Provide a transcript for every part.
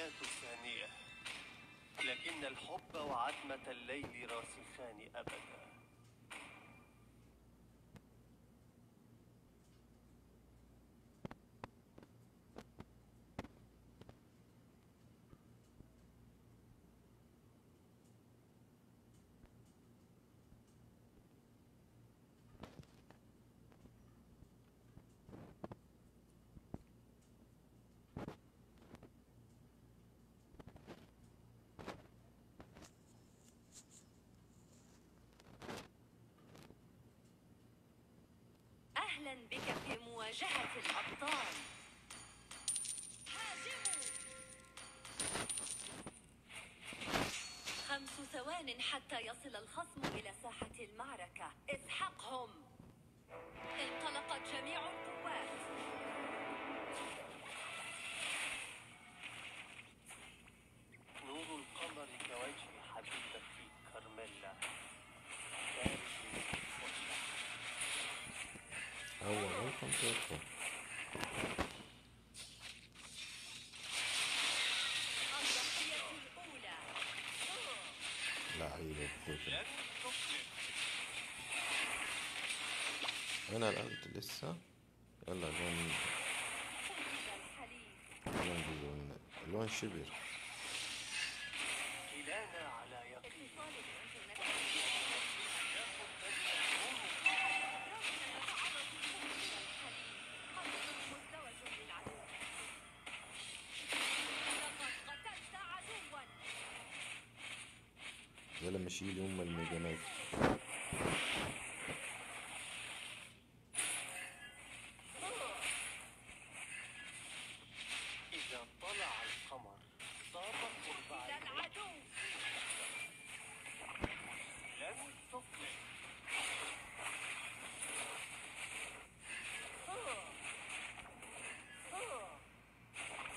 الثانية لكن الحب وعتمة الليل راسخان أبدا أهلا بك في مواجهة الأبطال هاجموا خمس ثوان حتى يصل الخصم إلى ساحة المعركة. اسحقهم! انطلقت جميع القوات. نور القمر كوجه حبيبتي كارميلا هو ويلكم تو لن تفلح أنا الأرض لسه. يلا لون حلب الحليب. لون بيقول لون شبر يلا مشيلي أم الميجانات إذا طلع القمر قرب العدو لن تفلح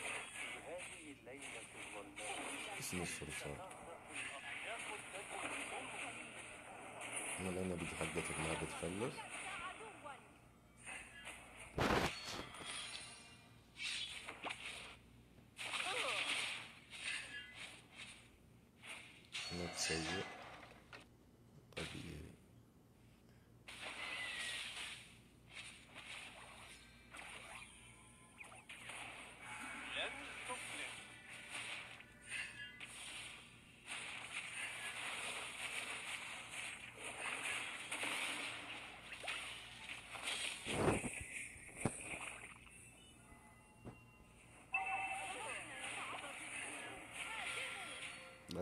في هذه الليلة الظلماء اسم الصرصار. بدي حقتك ما بتخلص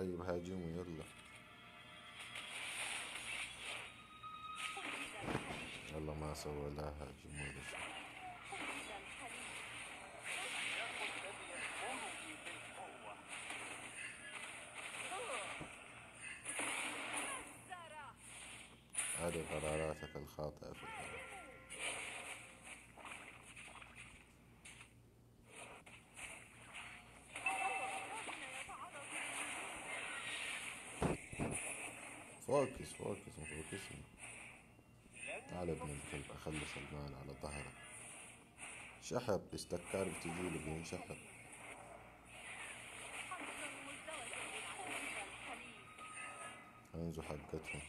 طيب هاجموا يلا. يلا ما سوى لا هاجموا ولا شيء. هذه قراراتك الخاطئة في الحياة فوكس فوكس مفوكسني تعال ابن الكلب اخلص المال على ظهرك. شحب استكار بتجيلي بينشحب هنزو حقتهم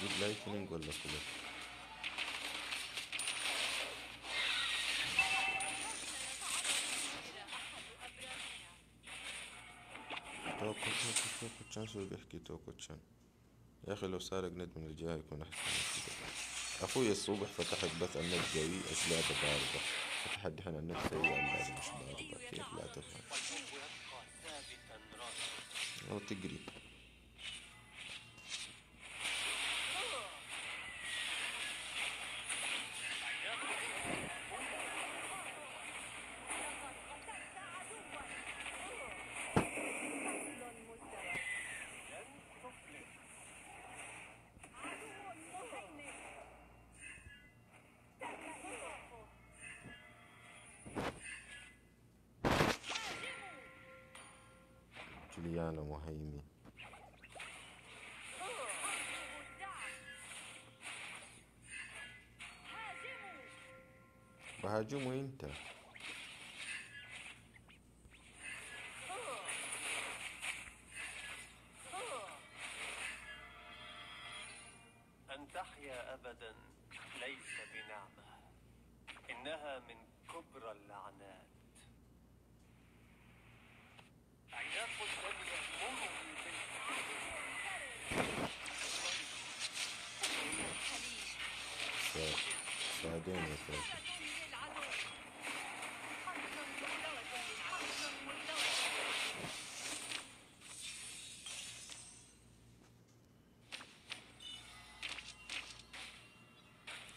جيب لايتنينج ولا فلت توكو تشان شو بيحكي توكو تشان يا أخي لو سارق نت من الجهة يكون أحسن. أخوي الصبح فتحت بث النت قوي إيش لعبة باردة فتحت دحين النت سيء اللعبة مش باردة كيف لا تفهم؟ أو تقري هيمين بهاجمه انت. أن تحيا أبدا ليس بنعمة إنها من كبرى اللعنات.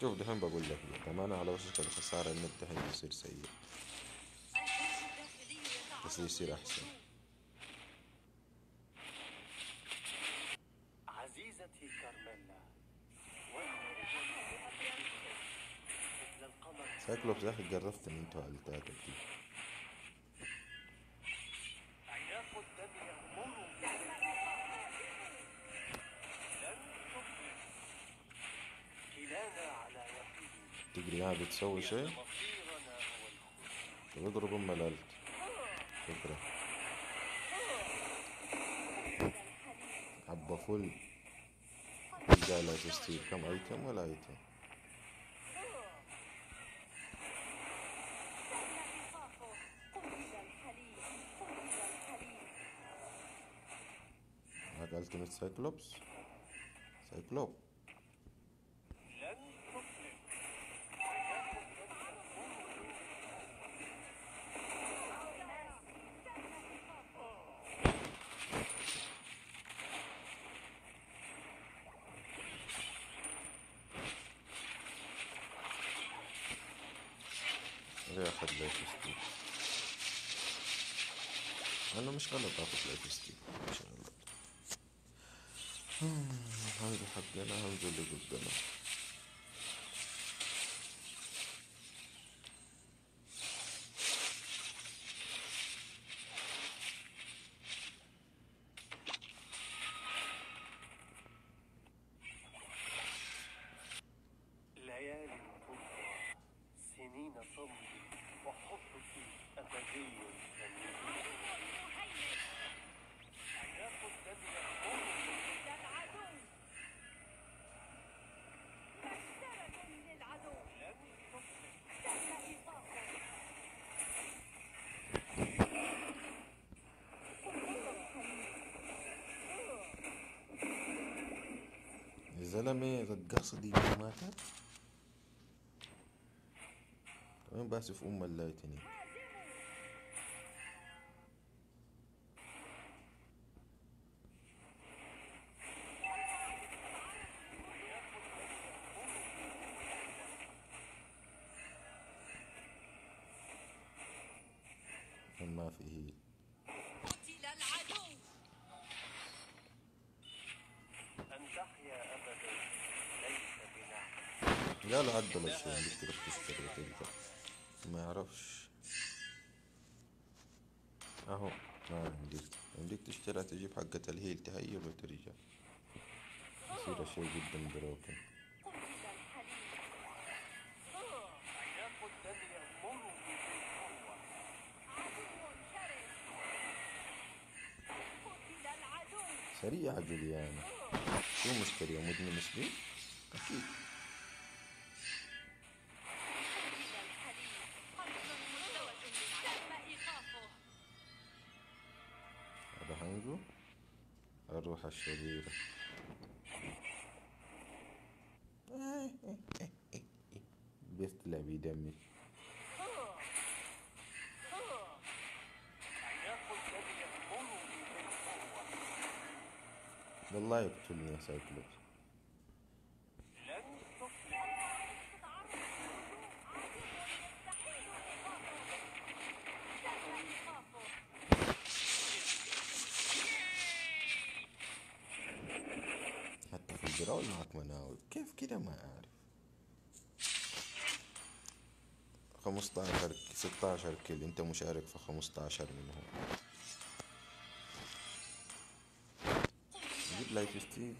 شوف دحين بقول لك يا كمان على وشك الخسارة النت دحين يصير سيء. بس يصير أحسن عزيزتي كارميلا مثل القمر سايكلوبس يا أخي قرفتني أنتوا عيلتاتك دي عياق بالحق لن تفلح كلانا على يقين تقري ما بتسوي شيء. بضرب أم الالت شكرا. عبا فل. رجع لا تستير كم ايتم ولا ايتم سايكلوبس سايكلوب ليه اخذ لايف ستيل أنا مش غلط اخذ لايف ستيل هذا حقنا هذا اللي زلمة القصة دي ما ماتت؟ وين باسف أم اللايتني لا لا عدل الشيء بدك تروح تشتري وترجع ما يعرفش. أهو ما عندك. عندك تشتري تجيب حقة الهيل تهيل وترجع. يصير شيء جدا بروكن سريعة جوليانا شو مشتري؟ مدمن سبيد أكيد. الشريرة بيطلع بالقوة والله يقتلني يا سايكلوبس لن تفلح تتعرض لهجوم عدو يستحيل إيقافه تم إيقافه حتى في ال brawl معك مناوي كيف كده ما أعرف خمسطعشر ستاشر kill انت مشارك في خمسطعشر منهم. جيب life steal.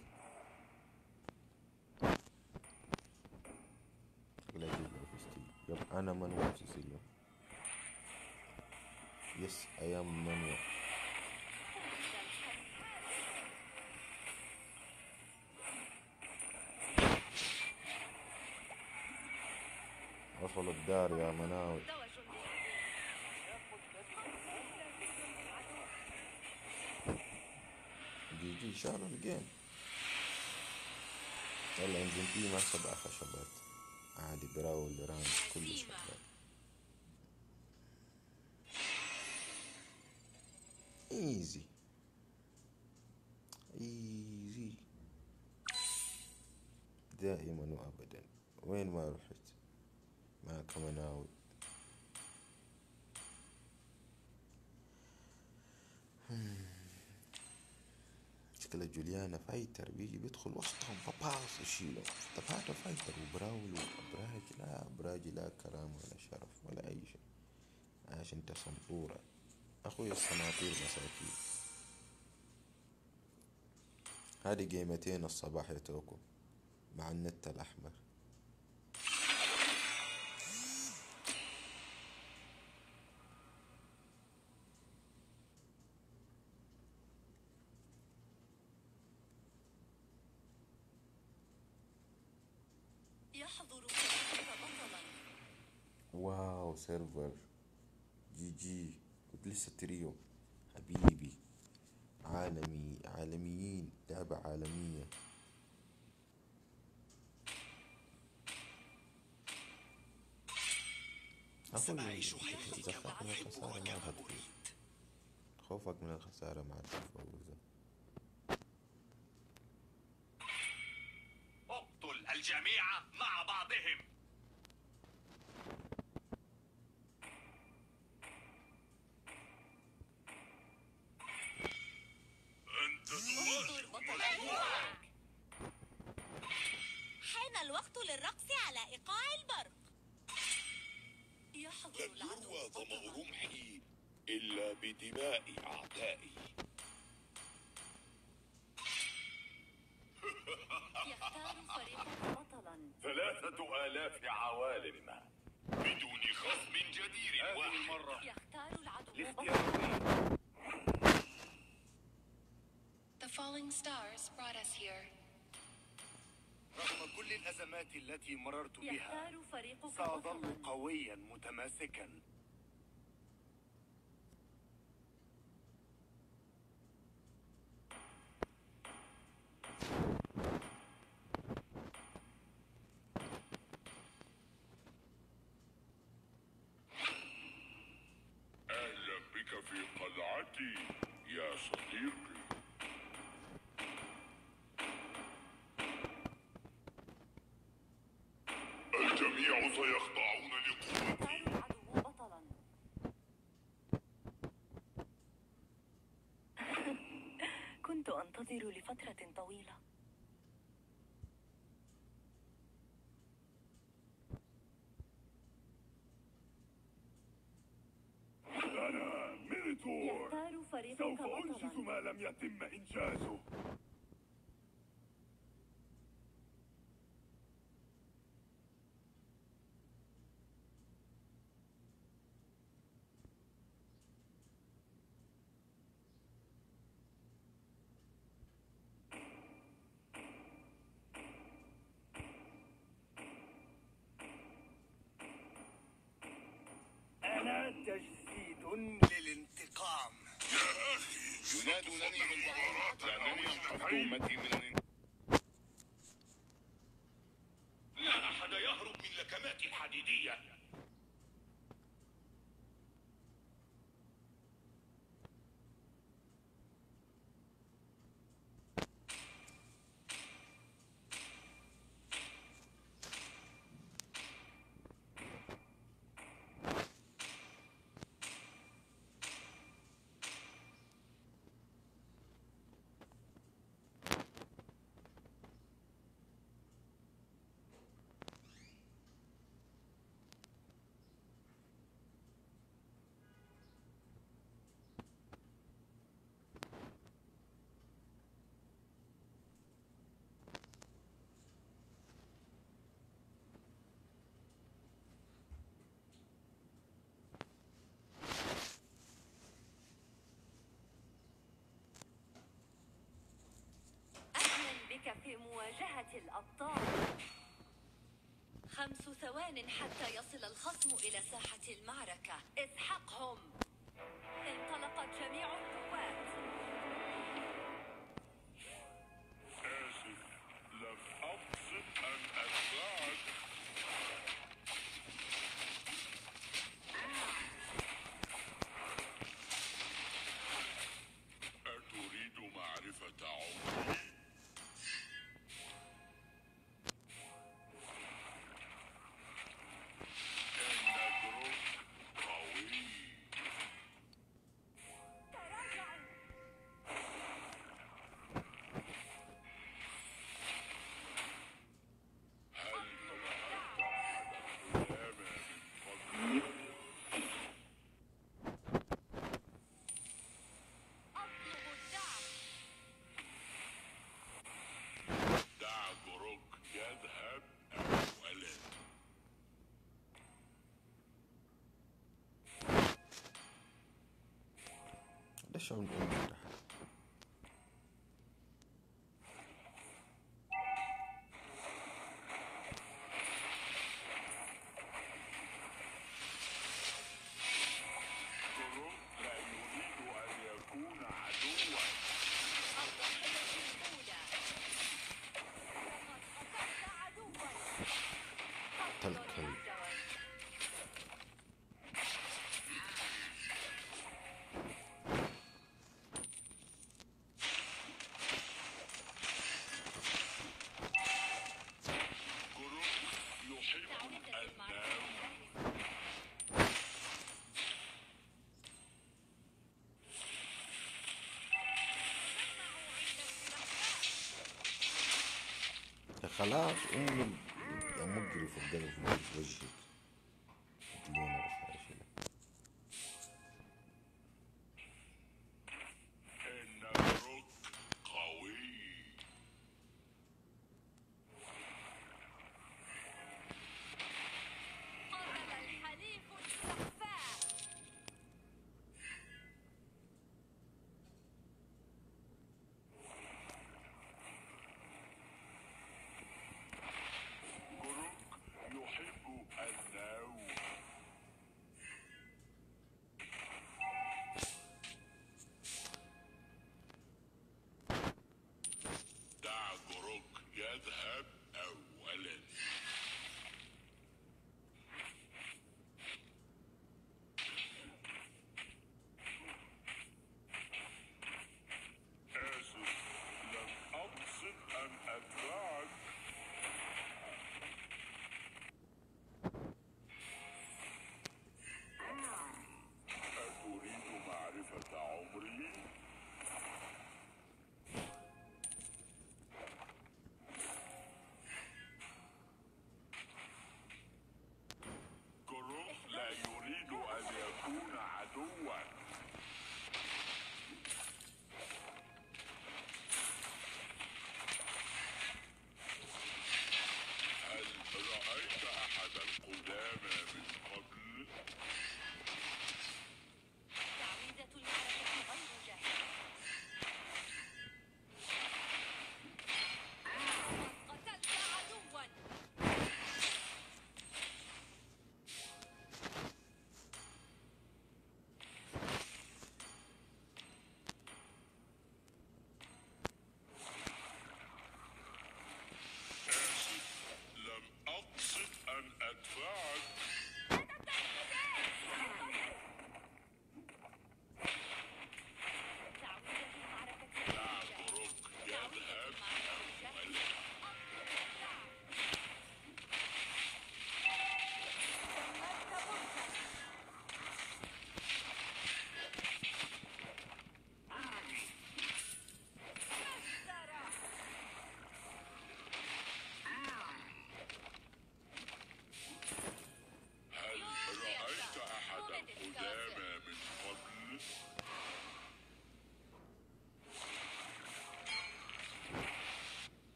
life steal. yep أنا منوع الدار يا مناوي. GG شالوا ال game. يلا انزل فيه مع سبع خشبات. عادي brawl rank كله شغال easy دائما وابدا وين ما رحت معك مناوي شكله جوليانا فايتر بيجي بيدخل وسطهم فباص يشيله هذا فايتر وبراول وابراج لا ابراج لا كرامة ولا شرف ولا أي شيء. عشان أنت صنبورة. أخوي الصناطير مساكين. هذه جيمتين الصباح يا توكو مع النت الأحمر يحضر فريقك بطلا واو سيرفر جي جي لسه تريو حبيبي عالمي عالميين لعبة عالمية سأعيش ما كما خوفك من الخسارة ما اقتل الجميع مع بعضهم أنت انظر بطلا حان الوقت للرقص على إيقاع البرق يحضر لن العدو يروى ظمأ بطلا رمحي إلا بدماء أعدائي يختار فريقك بطلا ثلاثة آلاف عوالم بدون خصم جدير هذه واحد المرة يختار العدو بطلا لاختياري The falling stars brought us here. رغم كل الأزمات التي مررت بها. سأظل قويا متماسكا أهلا بك في قلعتي يا صديقي الجميع سيخضعون لقوتي يختار العدو بطلا كنت أنتظر لفترة طويلة أنا مينيتور يختار فريقك سوف أنجز بطلا ما لم يتم إنجازه أنا تجسيد للانتقام. ينادونني بالمهارات لأنني من مواجهة الأبطال. خمس ثوان حتى يصل الخصم إلى ساحة المعركة. اسحقهم. انطلقت جميع schon. خلاص انقل يا في الدنيا في وجهك.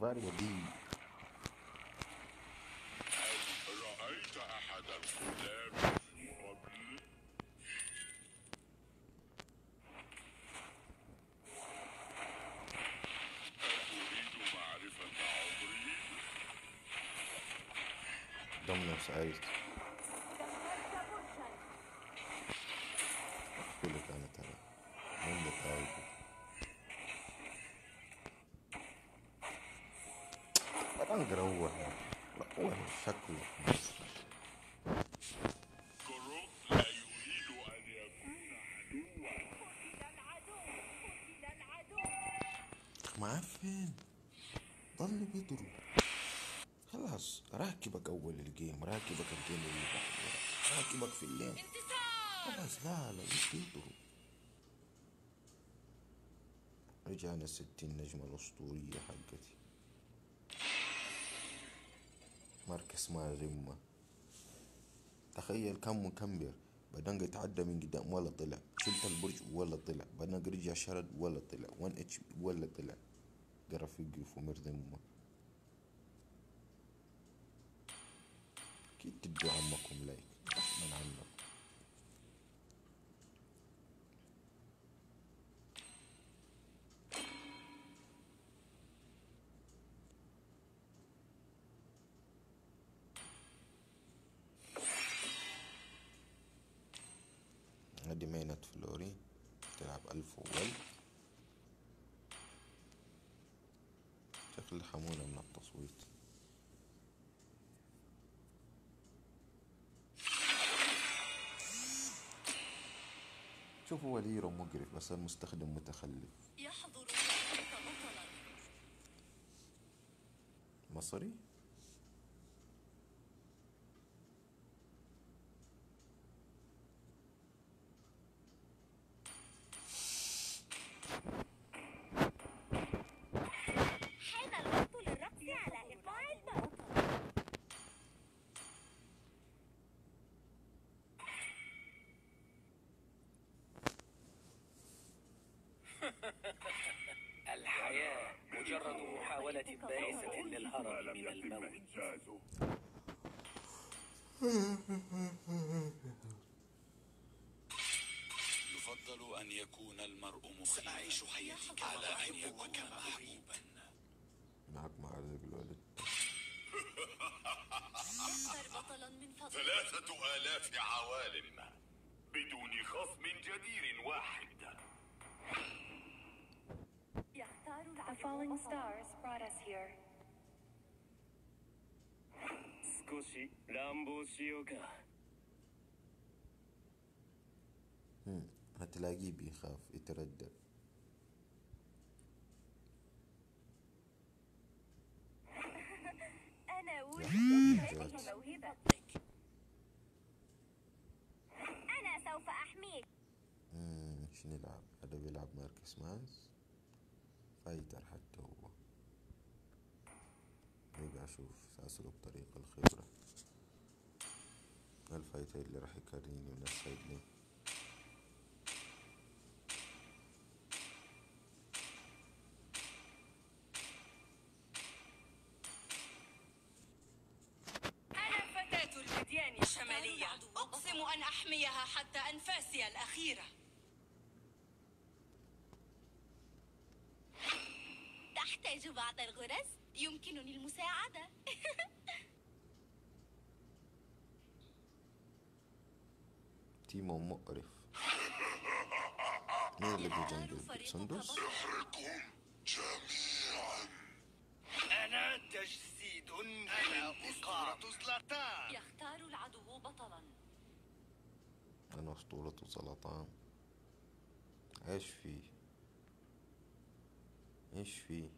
فارقة دي رأيت أحد الكلاب قبل؟ أتريد معرفة عمري؟ أنقر هو هو شكله يكون معفن. ضل بيضرب خلاص راكبك أول الجيم راكبك الجيم اللي بعده راكبك في الليل. خلاص لا لا مش بيضرب رجعنا الستين نجمة الأسطورية حقتي. مركز غمة تخيل كم مكمبر بعدين يتعدى من قدام ولا طلع. شلت البرج ولا طلع. بعدين رجع شرد ولا طلع. 1 اتش ولا طلع. قرف يقف ومر ذمة. أكيد تدوا عمكم لايك. من عنك شكل حمولة من التصويت. شوف هو الهيرو مقرف بس المستخدم متخلف. يحضر بطلا. مصري حان الوقت للرقص على إيقاع الموت الحياة مجرد محاولة بائسة للهرب من الموت إنجازه يفضل أن يكون المرء مخيفا سأعيش حياتي على أن يكون محبوبا معك معرق الولد اختر بطلا من فضلك ثلاثة آلاف عوالم بدون خصم جدير واحد يختار The العدو falling بطلاً. stars brought us here. 少し乱暴しようか هتلاقيه بيخاف يتردد. أنا. هذه موهبة أنا سوف أحميك. شو نلعب هذا بيلعب marksman fighter حتى هو. يبقى أشوف اسلك طريق الخبرة. ال fighter اللي راح يكررني من ال side أحميها حتى أنفاسي الأخيرة. تحتاج بعض الغرز؟ يمكنني المساعدة. تيمو مقرف. مين اللي فريقك سندس أنا اسطورة سلطان إيش فيه. إيش فيه.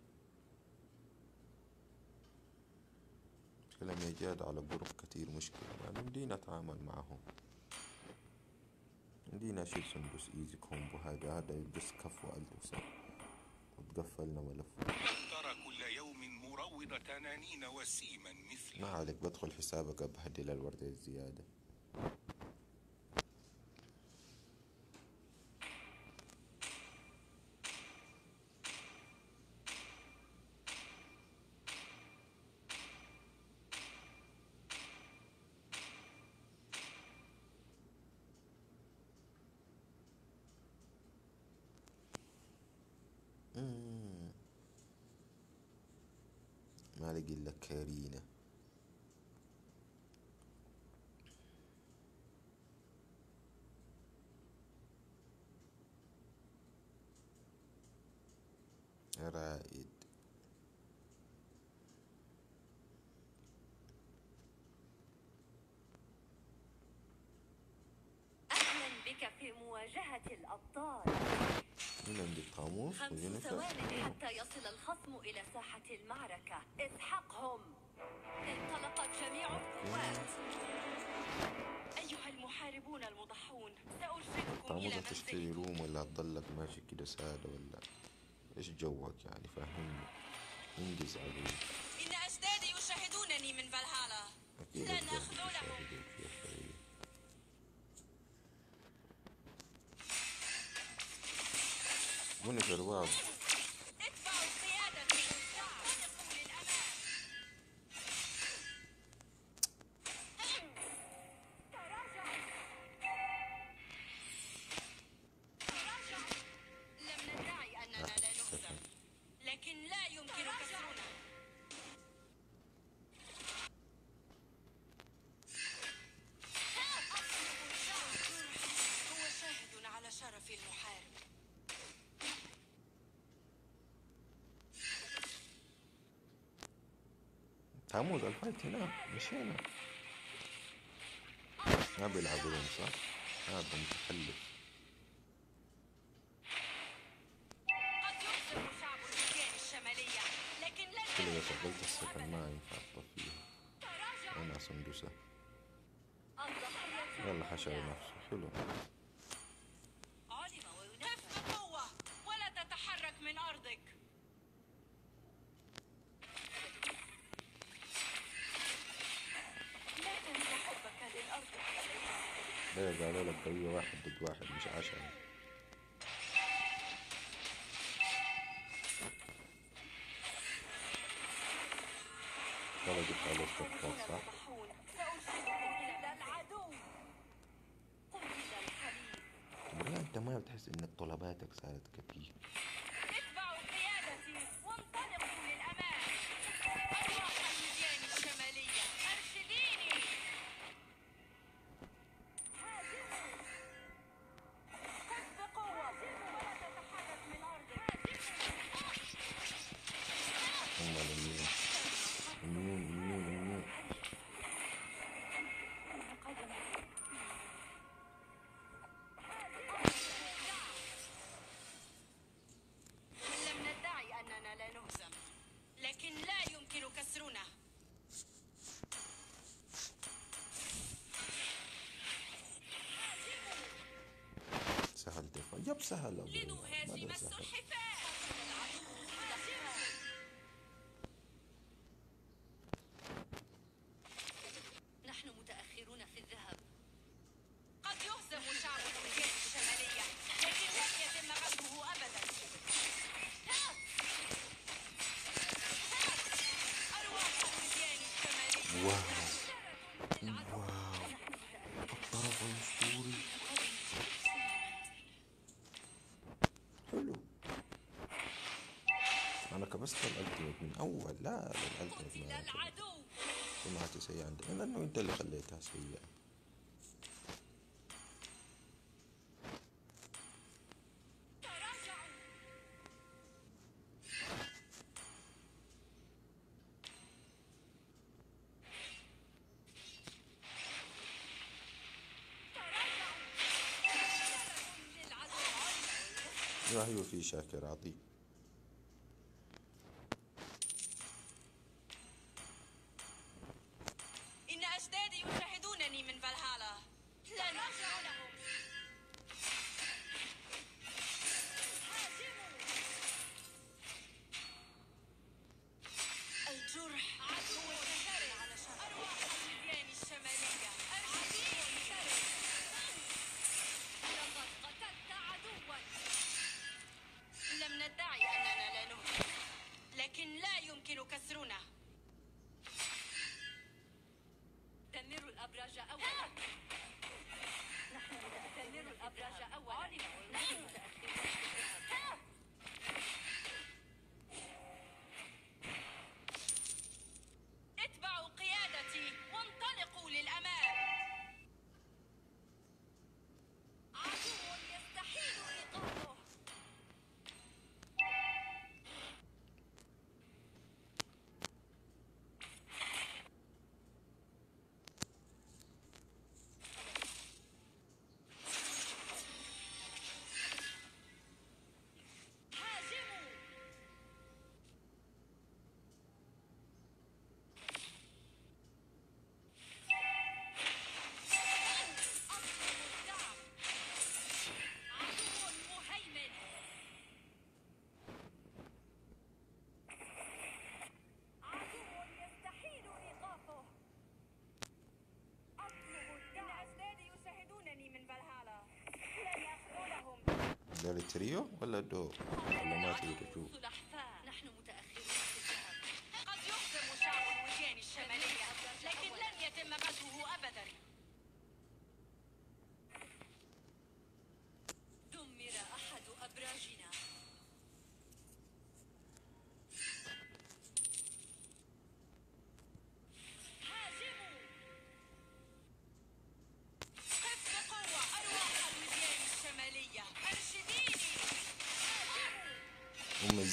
مشكلة ميجاد على جروب كتير مشكلة. ما مدينا أتعامل معهم. مدينا أشيل سندس إيزي كومبو هذا. هذا بس كف والت وتقفلنا ملف ترى كل يوم مروض تنانين وسيما مثل ما عليك بدخل حسابك ابهدل الوردة الزيادة ما لقي إلا كارينا رائد أهلا بك في مواجهة الأبطال. هنا عندي القاموس خمس ثوان حتى يصل الخصم إلى ساحة المعركة. اسحقهم. انطلقت جميع القوات. أيها المحاربون المضحون سأرسلكم إلى تشتري منزلكم روم ولا هتضلك ماشي كده سادة ولا؟ إيش جوك يعني؟ فهمني. انجز علي إن أجدادي يشاهدونني من فالهالا. لن أخذلهم bonekerwabo عمود الفايت هنا مش هنا. ما بيلعبوا لهم صح؟ هذا متخلف. كل إذا شغلت السكن ما ينفع تطفيها سندسة الضحية يلا حشر نفسه. حلو. قالوا لك قوية واحد ضد واحد مش عشرة يلا جبت على السكات صح؟ ليه انت ما بتحس انك طلباتك صارت كثير؟ سهل دفاع يب سهل أبو لنهاجم السلحفاة لا قتل. العدو. سمعتي سيئة عندي لأنه أنت اللي خليتها سيئة. يا هيو في شاكر عطيه قال تريو ولا دو؟ ولا ما تبي تشوف نحن متأخرون قد شعب الشمالية لكن لن يتم غزوه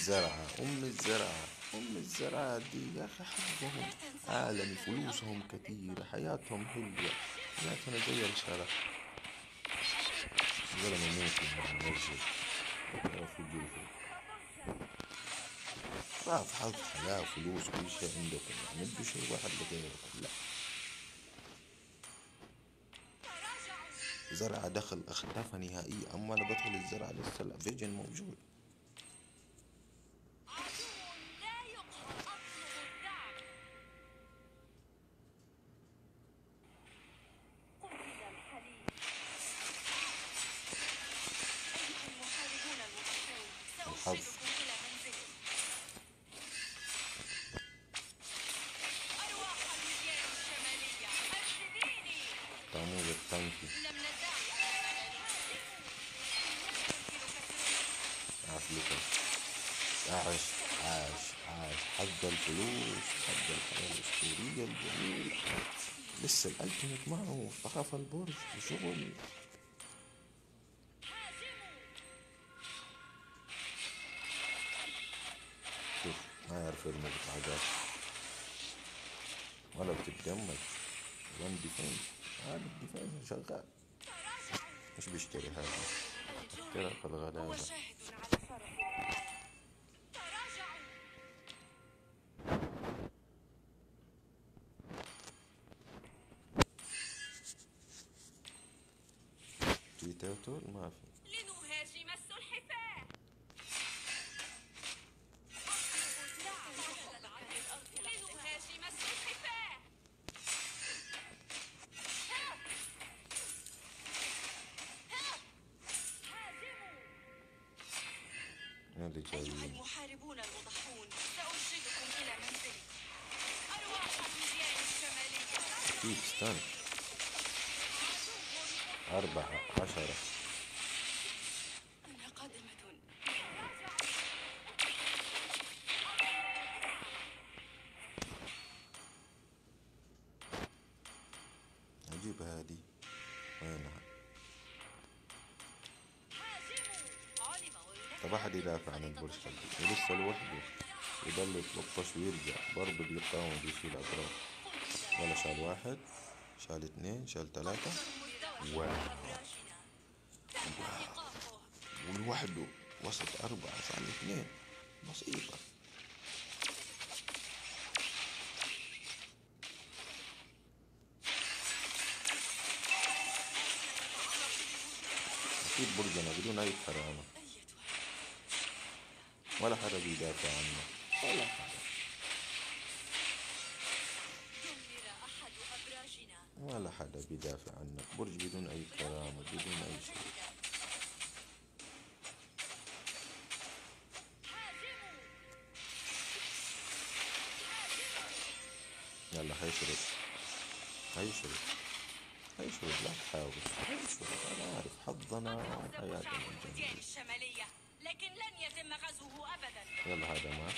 الزرعة أم الزرعة أم الزرعة دي يا أخي حظهم. عالمي فلوسهم كثيرة حياتهم حلوة حياتنا زي الشرف زلمة موت فجر ضعف حظ حياة فلوس كل شيء عندكم. يعني ادوا شيء واحد لغيركم لا. زرعة دخل اختفى نهائيا. أما أنا بدخل الزرعة لسه الفيجن موجود. طرف البرج وشغل شوف ما يعرف يرمي بطاقات ولا بتتجمد وان ديفنس هذا الديفنس شغال. مش بيشتري هذا اشترى في الغلابة أربعة عشرة أنا قادمة أجيب هذه. وينها طب أحد يدافع عن البرج ولسه لوحده يضل يتلطش ويرجع برضه بيقاوم بيشيل أضرار ولا شال واحد شال اثنين شال واو ولوحده وسط أربعة شال اثنين. بسيطة. أكيد برجنا بدون أي كرامة ولا حدا بيدافع عنه. ولا حدا ولا حدا بيدافع عنك برج بدون أي كرامة بدون أي شيء. يلا هيشرب. هيشرب. هيشرب لا تحاول. هيشرب. أنا عارف حظنا الجميلة. الشمالية لكن لن يتم غزوه أبدا. يلا هذا مات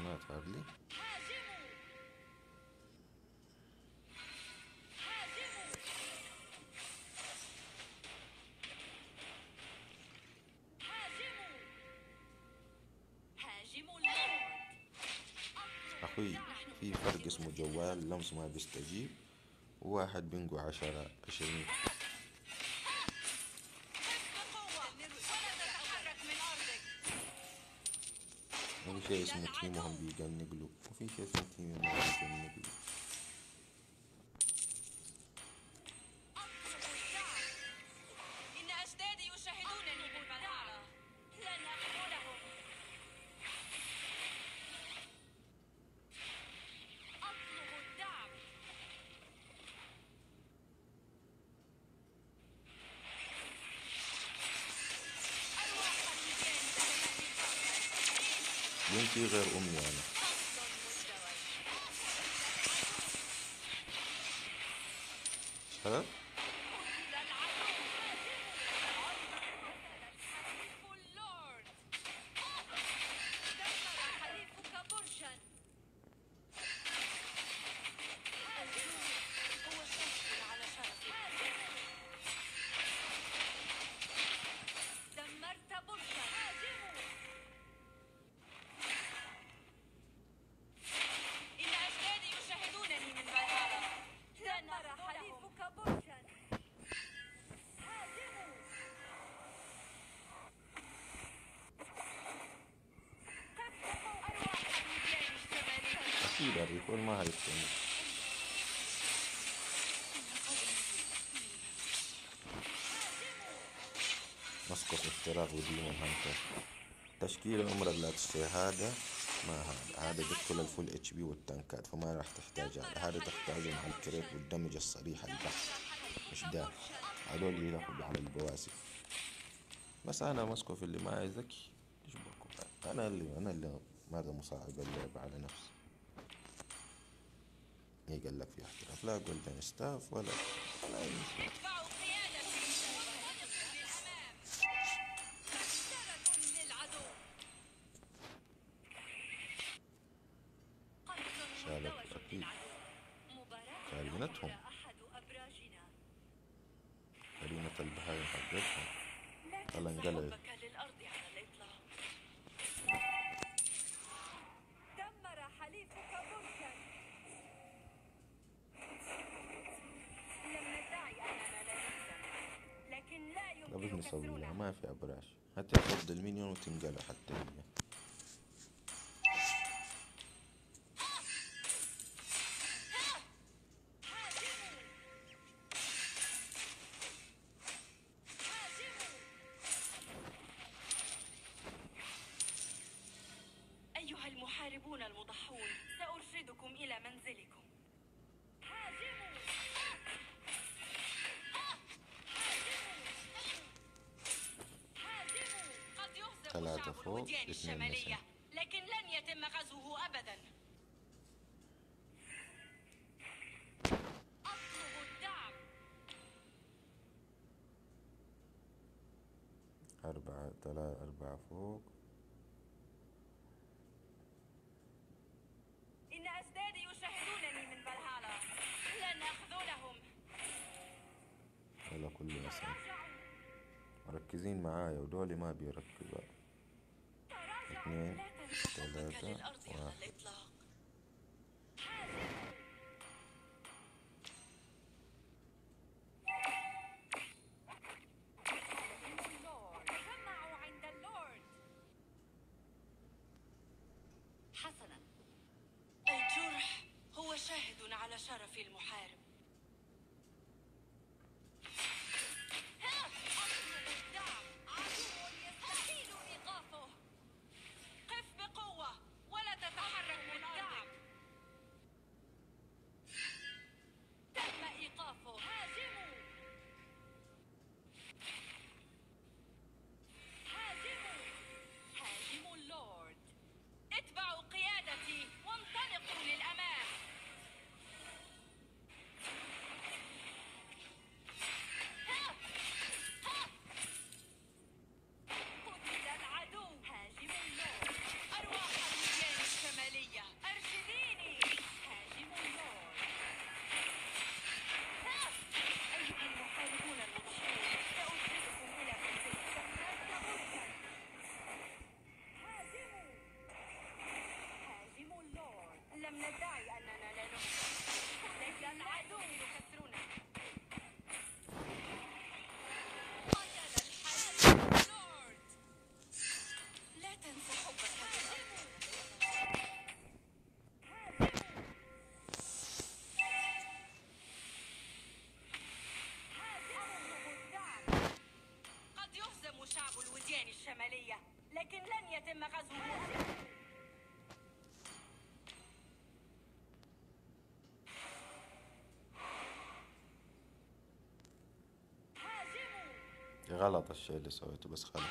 مات هارلي لمس ما بيستجيب وواحد بينقو عشرة عشرين. وفي اسمه تيمهم بيجنقلوا وفي اسمه تيمهم ما بيجنقلوا ال recall ما هيستمر مسقط افتراض و Demon Hunter تشكيلة عمرك لا تشتري هذا ما هذا هذا بيدخل ال full HP والتنكات فما راح تحتاج هذا هذا تحتاجه مع ال crit وال damage الصريح البحت مش ده هذول يلعبوا على ال passive بس أنا ماسكه في اللي معي ذكي إيش أنا اللي أنا اللي ماذا مصعب اللعبة على نفسي إيه قال لك في احتراف؟ لا جولدن ستاف ولا ولا لها كسرنا ما في ابراج حتى حتى الوديان الشمالية. لكن لن يتم غزوه أبدا. أطلب الدعم. أربعة ثلاثة أربعة فوق. إن أجدادي يشاهدونني من فالهالا لن أخذلهم. ولا كل اسم مركزين معايا ودولي ما بيركزوا. اثنين لا تنسى حبك ثلاثة للأرض على واحد لكن لن يتم هاجموا غلط الشيء اللي سويته بس خلاص.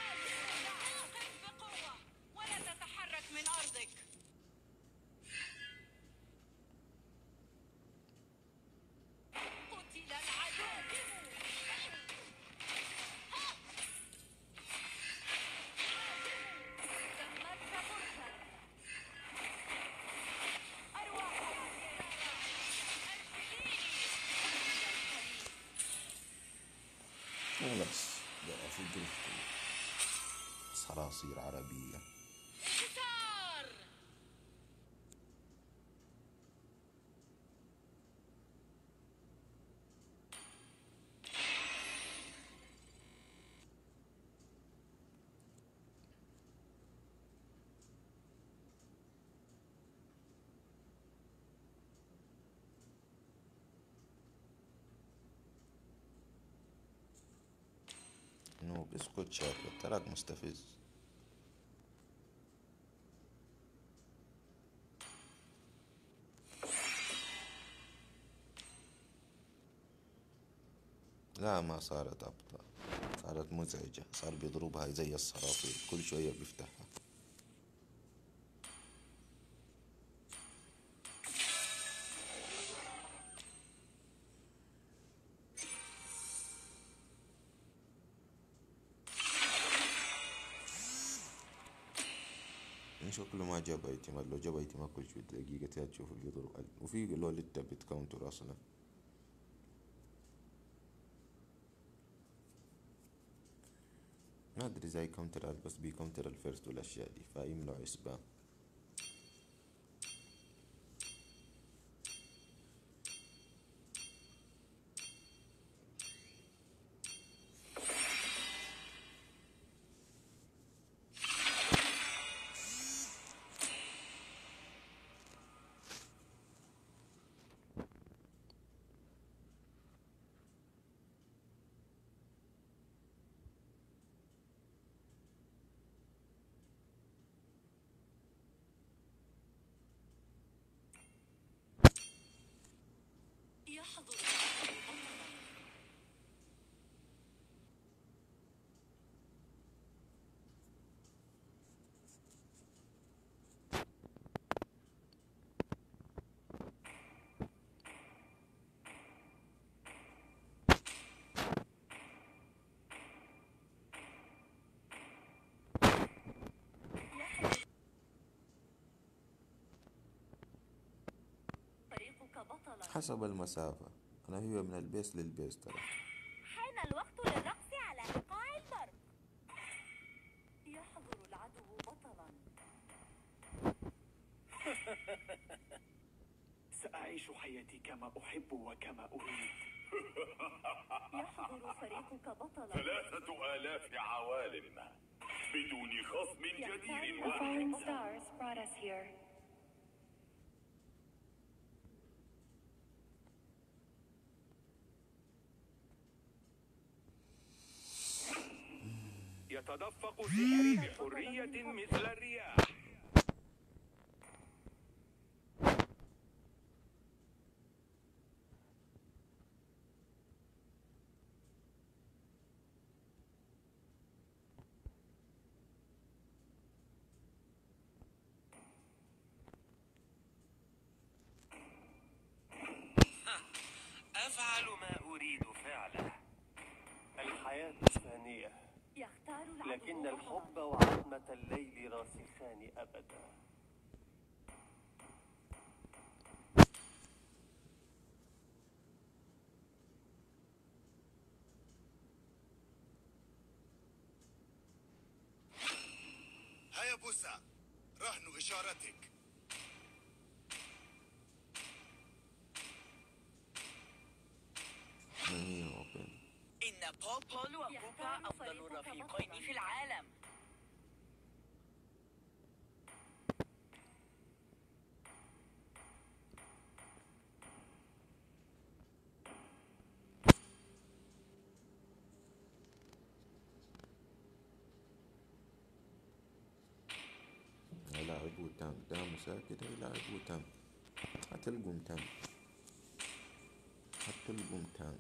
اسكت شاكر تراك مستفز. لا ما صارت أبطأ صارت مزعجة صار بيضربها زي الصراصير كل شوية بيفتحها. شكله ما جاب ايتمات لو جاب ايتمات كل شوية دقيقة تشوف بيضرب وفي لوليتا بتكاونتر أصلا ما أدري زي كونتر بس بيكونتر الفيرست والأشياء دي فيمنع اسبان يحضر العدو بطلا فريقك بطلا حسب المسافة. أنا هي من البيس للبيس ترى. حان الوقت للرقص على إيقاع البرق. يحضر العدو بطلا. سأعيش حياتي كما أحب وكما أريد. يحضر فريقك بطلا. ثلاثة آلاف عوالم. بدون خصم جدير واحد stars brought us here. يتدفق سحري بحرية مثل الرياح أفعل ما أريد فعله الحياة فانية يختار العدو لكن. الحب وعظمة الليل راسخان أبدا هيا بوسا رهن إشارتك من هي أوبن بوبول وكوكا أفضل الرفيقين في العالم. يلعب وتام دام ساكتة يلعب وتام هتلقم تام. هتلقم تام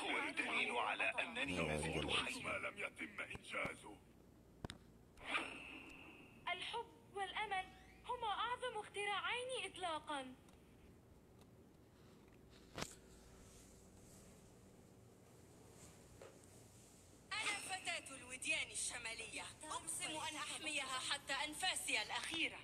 هو الدليل على أنني يا مفعول رجل. حي ما لم يتم إنجازه الحب والأمل هما أعظم إطلاقا أنا فتاة الوديان الشمالية. أقسم أن أحميها حتى أنفاسي الأخيرة.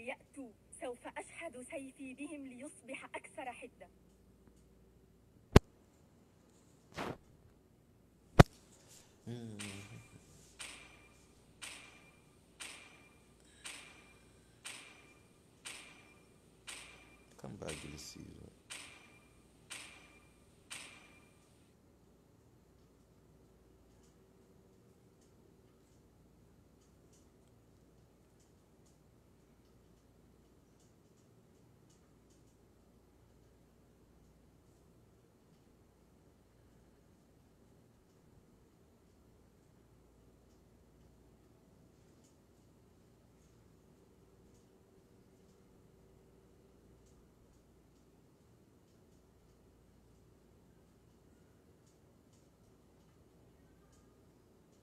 فليأتوا سوف أشحذ سيفي بهم ليصبح أكثر حدة. كم باقي للسيزون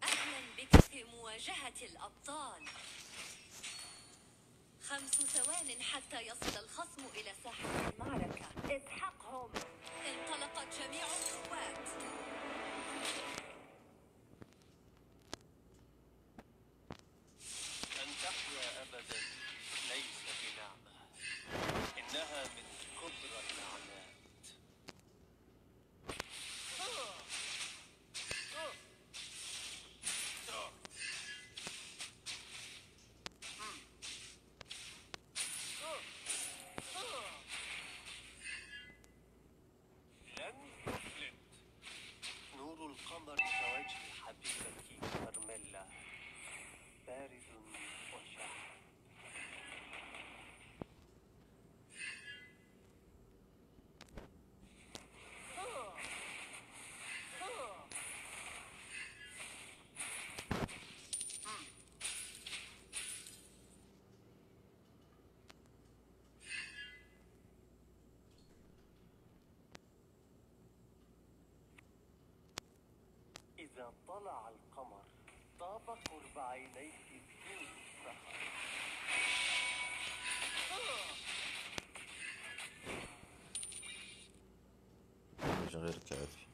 أهلا بك في مواجهة الأبطال. خمس ثوان حتى يصل الخصم إلى ساحة المعركة. اسحقهم انطلقت جميع القوات. إذا طلع القمر طاب قرب عينيك بدون مش غير كافي.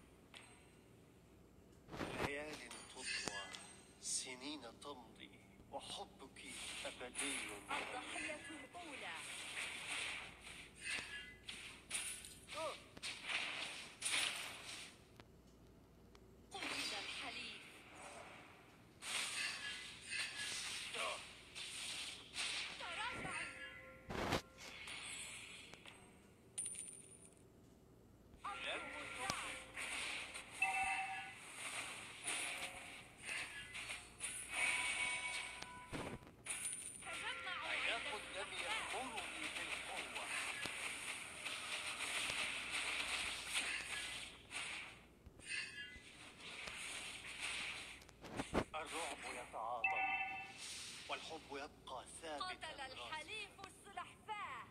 والحب يبقى ثابتا قتل الحليف السلحفاة.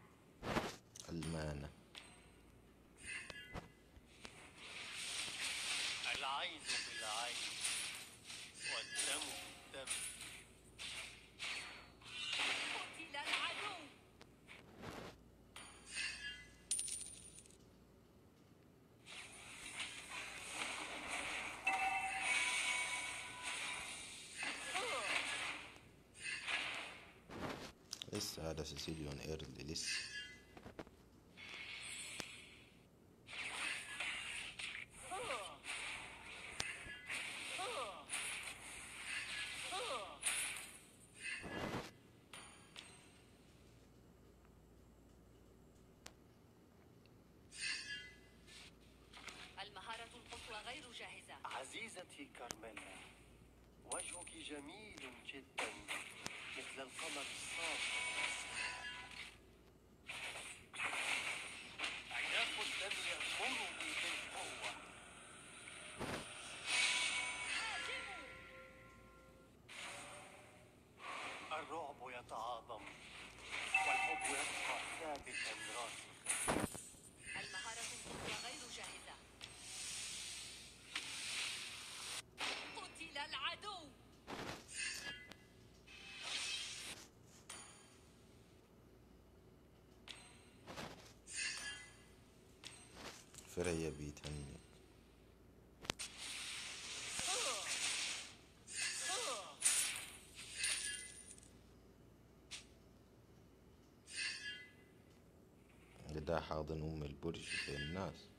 المانة. العين بالعين والدم بالدم. لسه هذا هي بيت هني حاضن أم البرج بين الناس.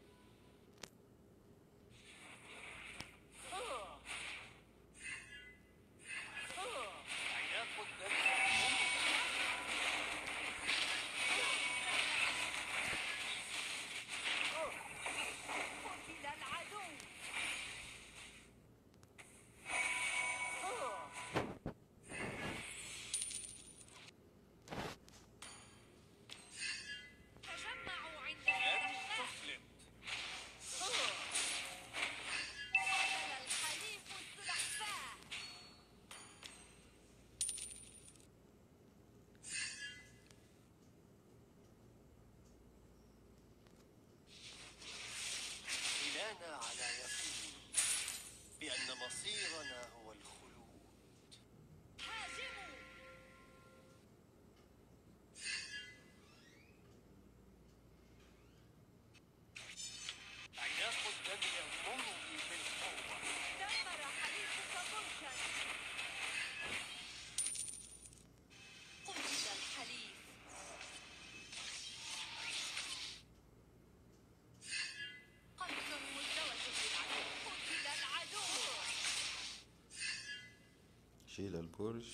شيل البرج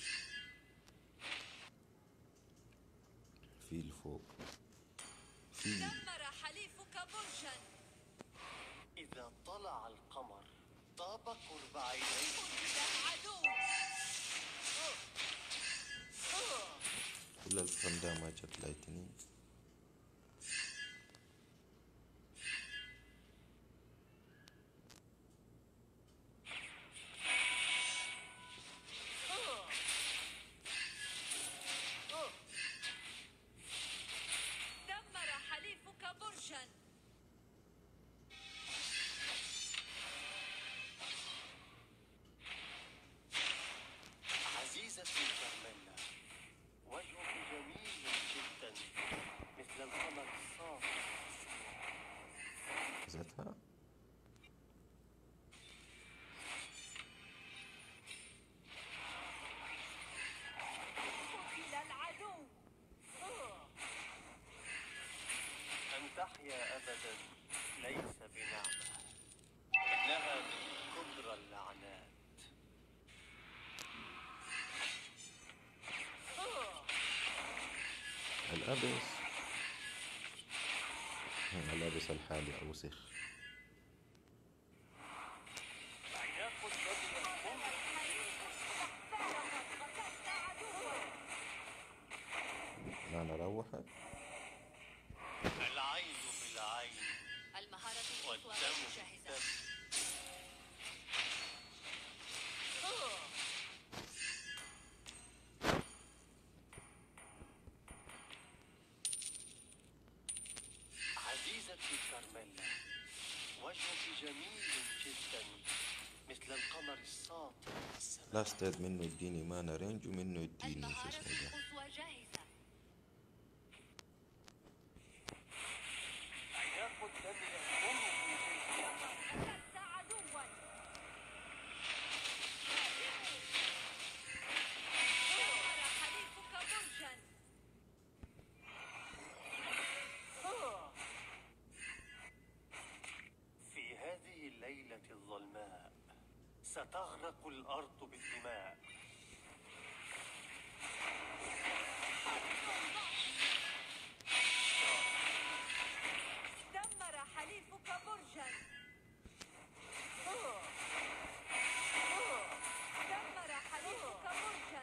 فيل فوق فيل دمر حليفك برجا. إذا طلع القمر طاب قرب عينيه. قتل العدو كل الفرن ده ما جت لايتنين تحيا أبدا ليس بنعمة. اللعنات. الأبس الأبس الحالي أوسخ السماء لا أستاذ منه يديني مانا رينج ومنه يديني شو المهارة اسمه ده القصوى جاهزة عناق الدم يأمرني بالقوة قتلت عدوا دمر حليفك برجا في هذه الليلة الظلماء ستغرق الأرض بالدماء. دمر حليفك برجا. دمر حليفك برجا.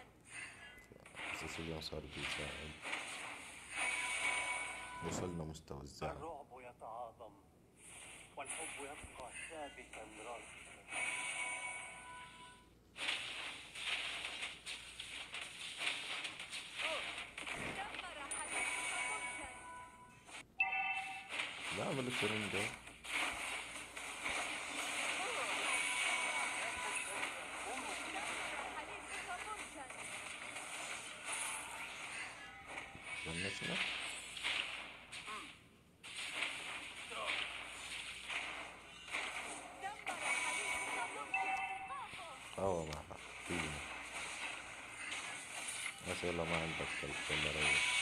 سيسيليون صار بيساعد. وصلنا مستوى الزعل. لا اعمل الترند ده حليفك برجا فنشنا دمر حليفك برجا هوا معها فينا بس يلا ما عندك كلب يلا روح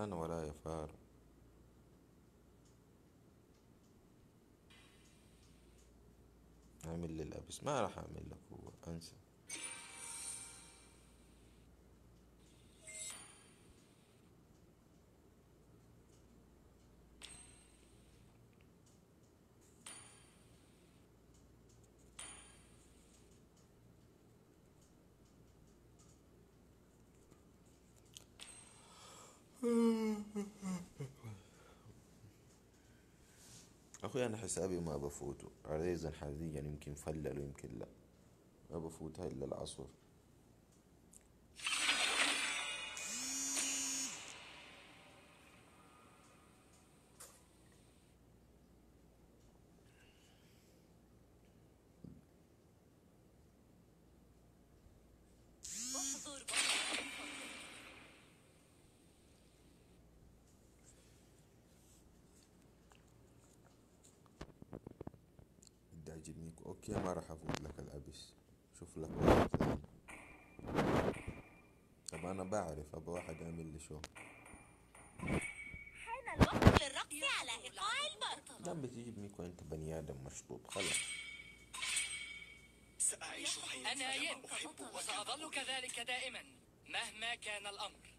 استنى ورايا فار أعمل لي الابس ما راح أعمل لك هو. أنسى. أخوي أنا حسابي ما بفوته. ريزن حاليا يمكن فلل ويمكن لا. ما بفوتها إلا العصر احضر بطلا بدي اجيبنيك أوكي ما راح افوت لك الابس شوف لك واحد ثاني. طب أنا بعرف ابى واحد يعمل لي شو حان الوقت للرقص على إيقاع البطل. دام بتجيب ميكو أنت بني آدم مشطوط خلص سأعيش حياتي يب أحب وسأظل كذلك دائما مهما كان الأمر.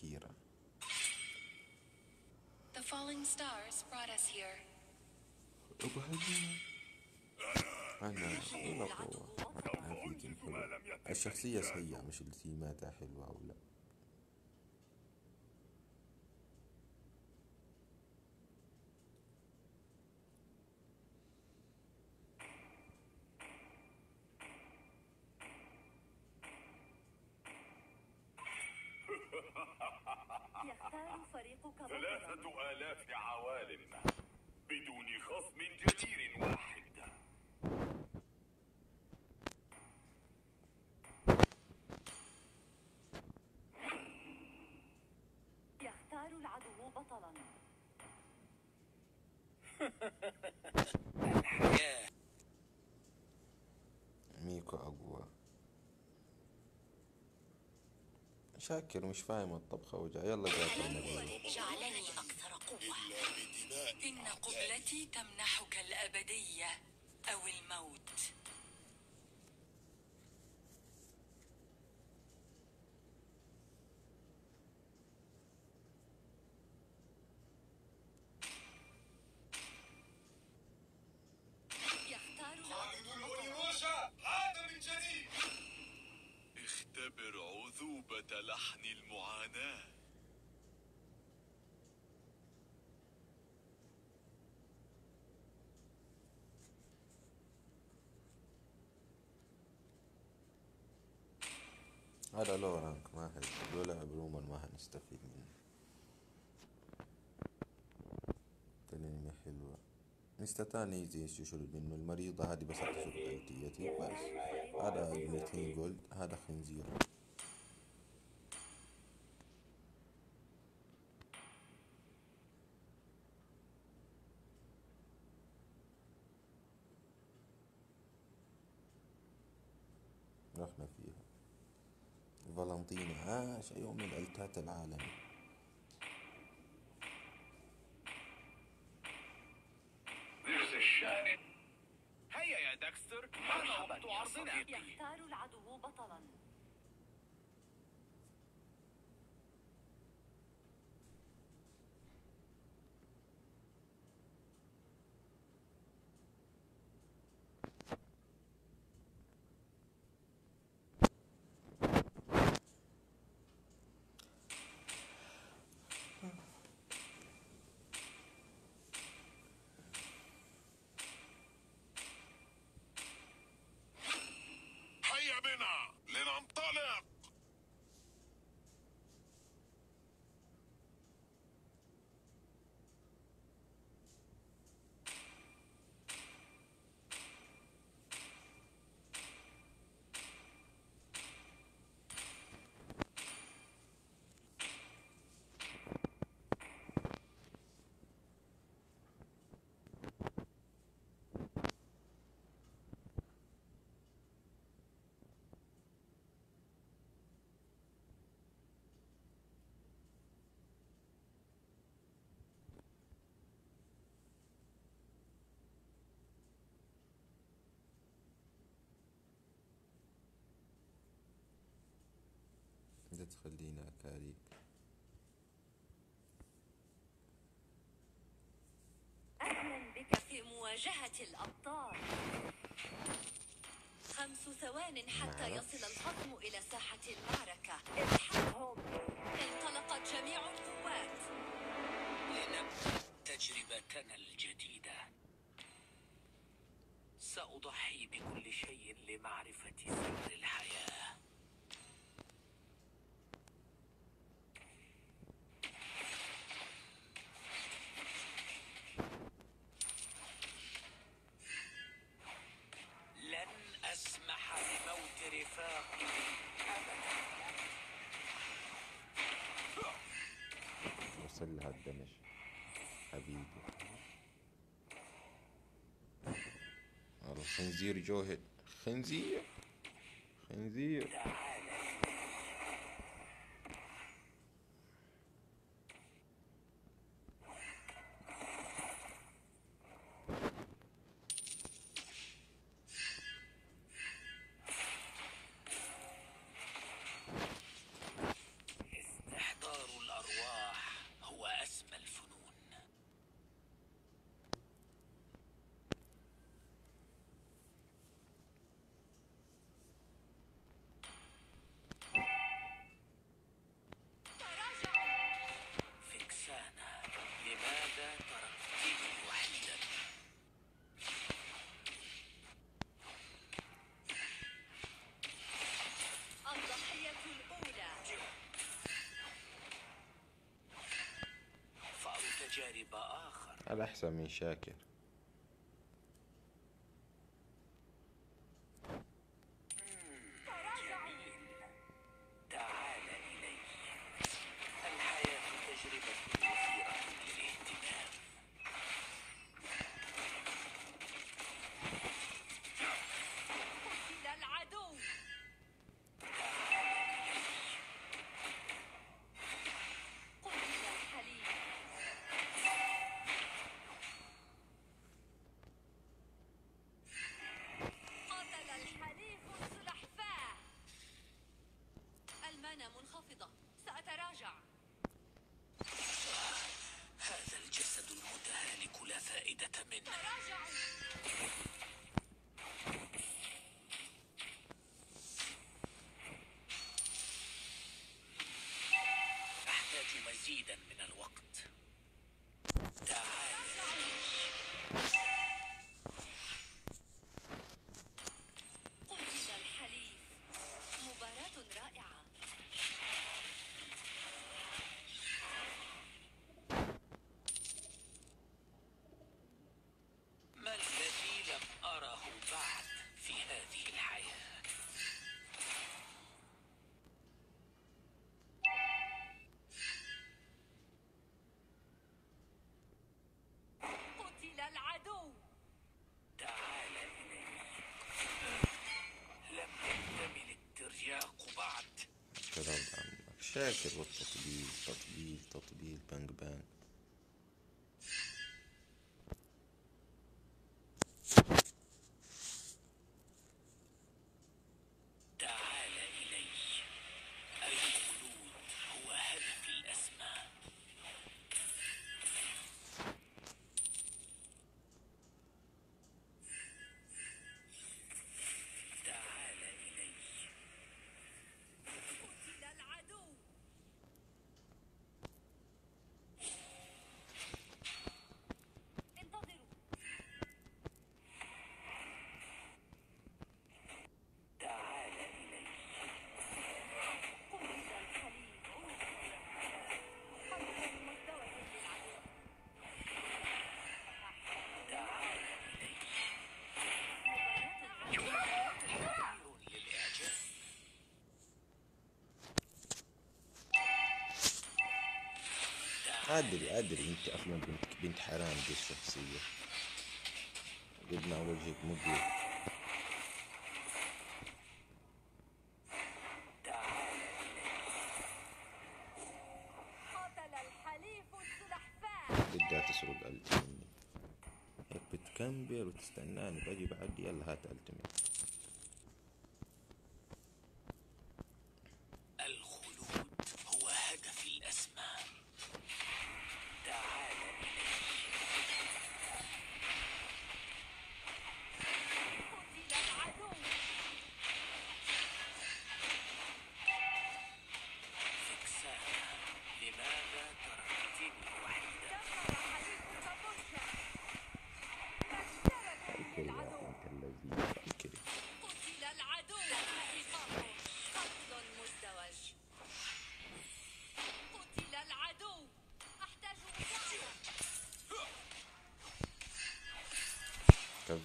كيرا. The falling stars brought us here. أنا قوة الشخصية سيئة مش التيماتها حلوة أو لا يختار فريقك بطلا ثلاثة آلاف عوالم بدون خصم جدير واحد يختار العدو بطلا ميكو أقوى. شاكر مش فاهم الطبخة وجا يلا قاتل مريض جعلني أكثر قوة. إن قبلتي تمنحك الأبدية أو الموت. هذا لو رانك ما حد لو لعب رومان ما حنستفيد منه. الانمي حلوة. نستتاني يجي يشرب منه. المريضة هذه بس تشرب التيتي بس. هذا 200 جولد. هذا خنزير. فالنتينا عاش يوم من التات العالم This is Shannon. هيا يا داكستر هذا وقت عرضنا. يختار العدو بطلا. تخلينا أكاريك أهلا بك في مواجهة الأبطال خمس ثوان حتى. يصل الخصم إلى ساحة الدمج حبيبي. الخنزير جوهد خنزير. خنزير. تجارب آخر. على أحسن من شاكر. مزيدا من عمك شاكر والتطبيل تطبيل تطبيل بانج بانج أدري أدري. أنت أصلا بنت بنت حرام دي الشخصية. قد ما وجهك السلحفاة بدها تسرق هيك بتكمبر وتستناني. باجي بعد يلا هات التمت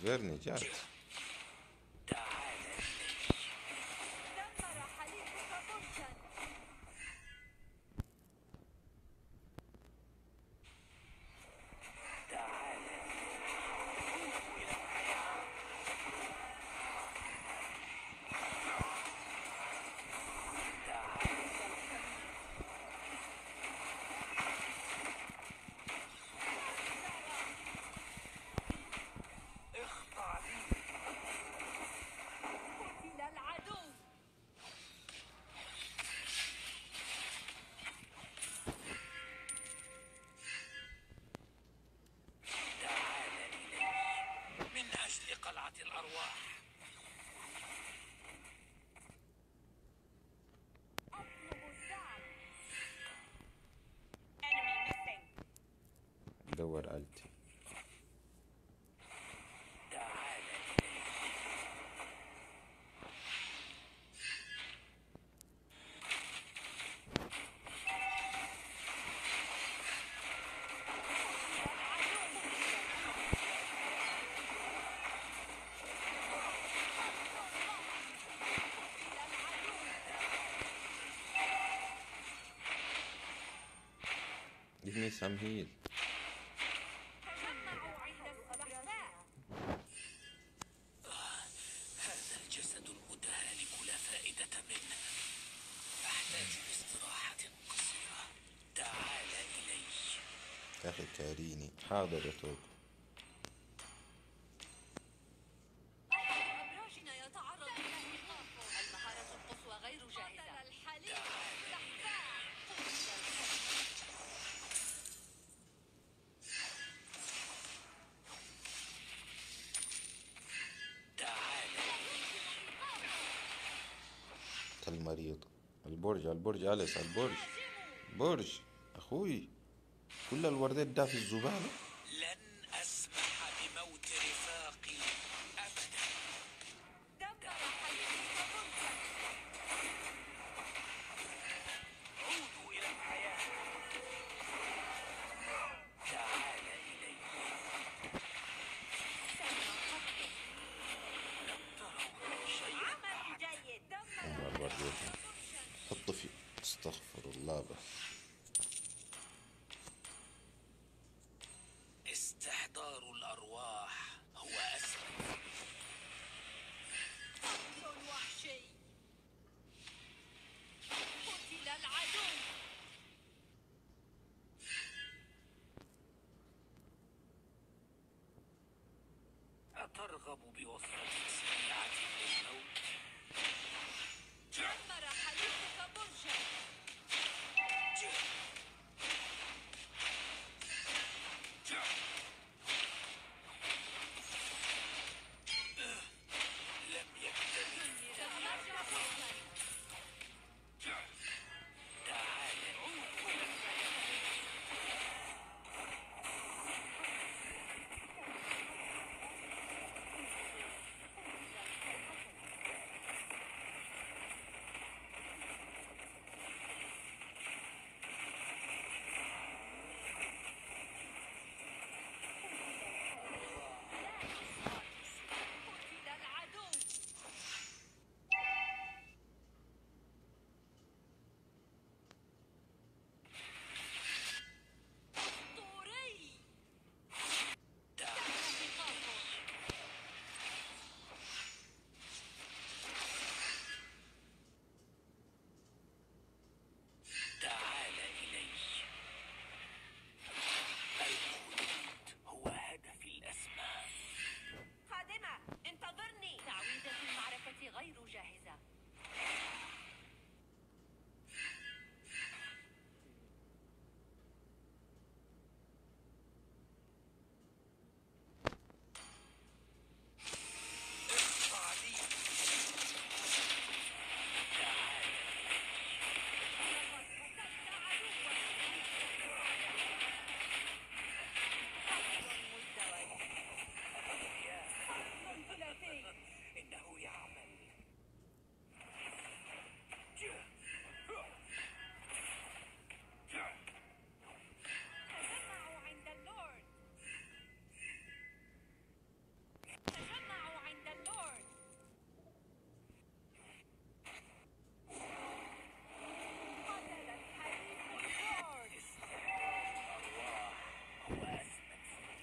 гарний, дякую. صور آلتي Give me some heat. المريض البرج البرج أليس؟ البرج. برج. أخوي كل الوردات ده في الزبالة؟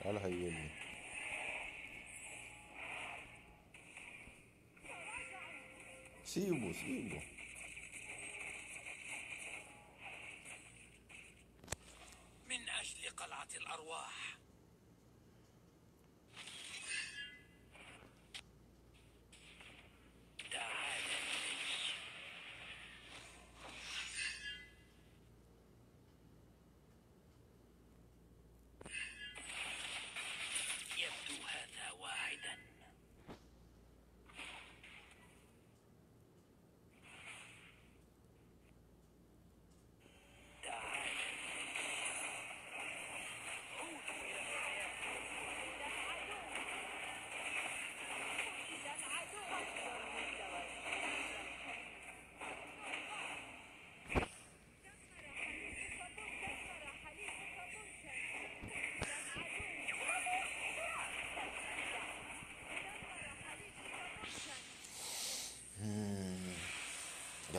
Alas ahí viene. Sigo.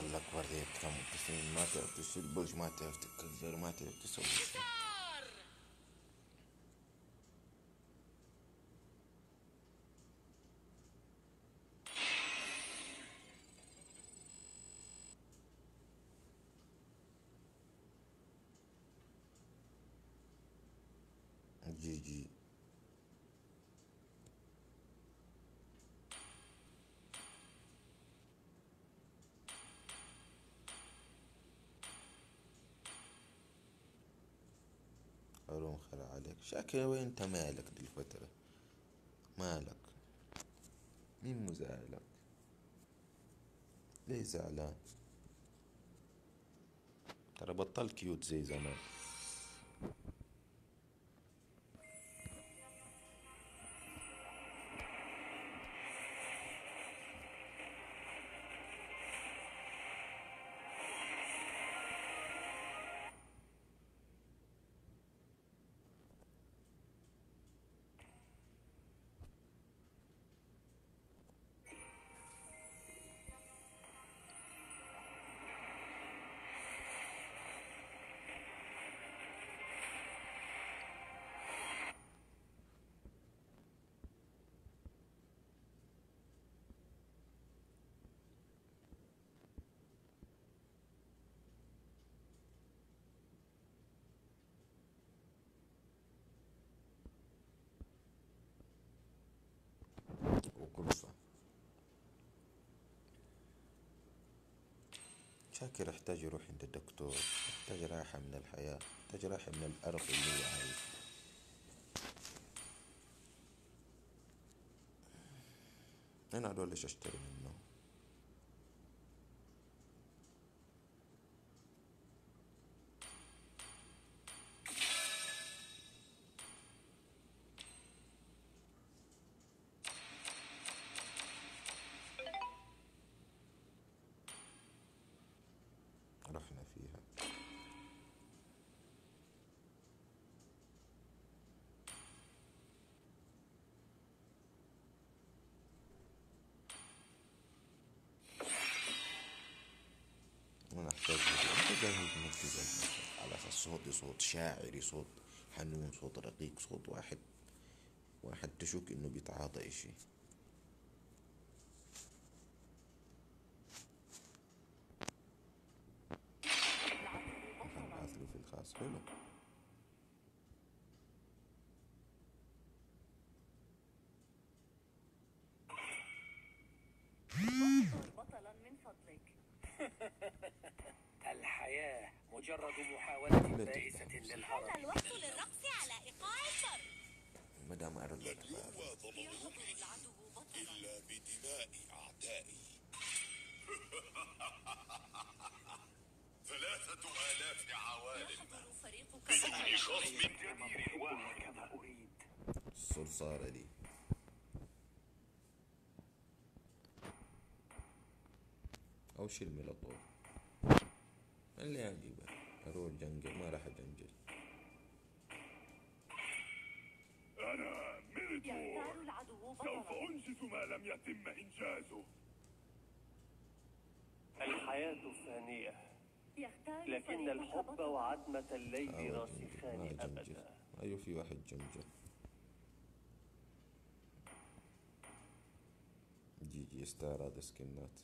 قال لك وريتكم التسليم ما تعرف تشيل البرج ما تعرف تكسر ما تعرف تسوي شيء جي جي علوم خلع وين انت مالك دي الفترة؟ مالك؟ مين مزعلك؟ ليه زعلان؟ ترى بطل كيوت زي زمان. شاكر يحتاج يروح عند الدكتور يحتاج راحة من الحياة يحتاج راحة من الأرض اللي هو عايش. أنا هدول ليش أشتري منه شاعري صوت حنون صوت رقيق صوت واحد. واحد تشك إنه بيتعاطى إشي نبعث له في الخاص حلو بطلا من فضلك الحياة مجرد محاولة بائسة للهرب حان الوقت للرقص على إيقاع الضرب ما دام أردت يعتبر العدو بطلا إلا بدماء أعدائي ثلاثة آلاف عوالم يحضر فريقك بدون خصم جدير واحد كما أريد الصرصارة دي أو شيل الميلوطور اللي يعجبه أروح جنجل ما راح ميريتور يختار العدو سوف بطلا أنجز ما لم يتم إنجازه. الحياة فانية يختار لكن الحب. وعتمة الليل ما راسخان جنجل أبدا. أيوة في واحد جنجل. جي جي استعراض سكنات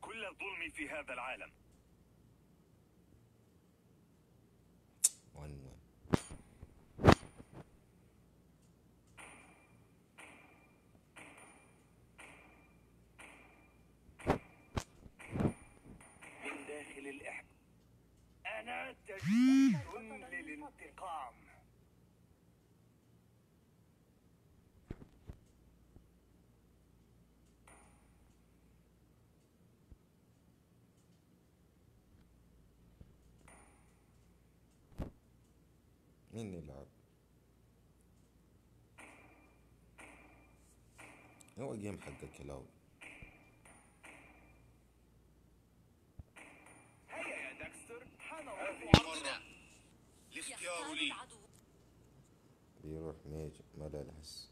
كل الظلم في هذا العالم. من داخل الإحم أنا تجديد للانتقام. مين يلعب هو جيم حق كلاود هيا يا داكستر مرة الاختيار لي. بيروح ميج ملأ الحس.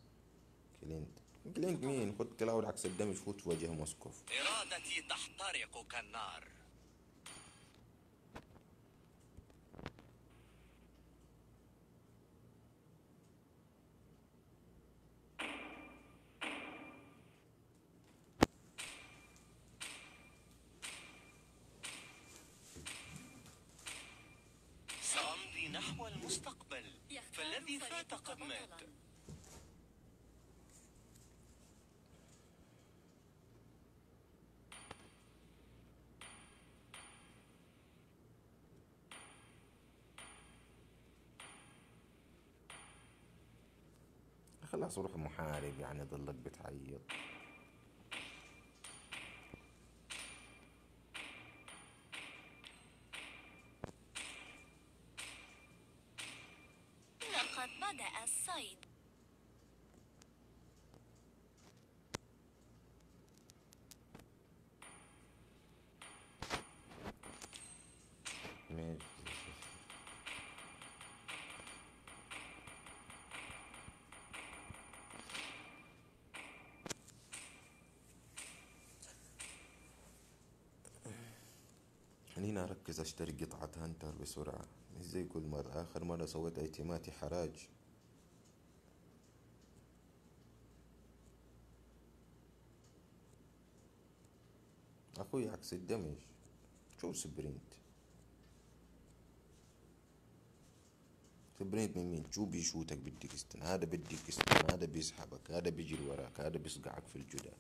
كلينت. كلينت مين؟ خد كلاود عكس الدمج فوت في وجه موسكوف. إرادتي تحترق كالنار سأمضي نحو المستقبل يختار فالذي فات فريقك قد مات بطلاً. خلاص روح محارب يعني ضلك بتعيط. خليني أركز أشتري قطعة هنتر بسرعة؟ مش زي كل مرة؟ آخر مرة سويت ايتماتي حراج. أخوي عكس الدمج. شو سبرنت؟ سبرنت من مين؟ شو بيشوتك بالديكستن هذا بالديكستن هذا بيسحبك هذا بيجري وراك هذا بيصقعك في الجدار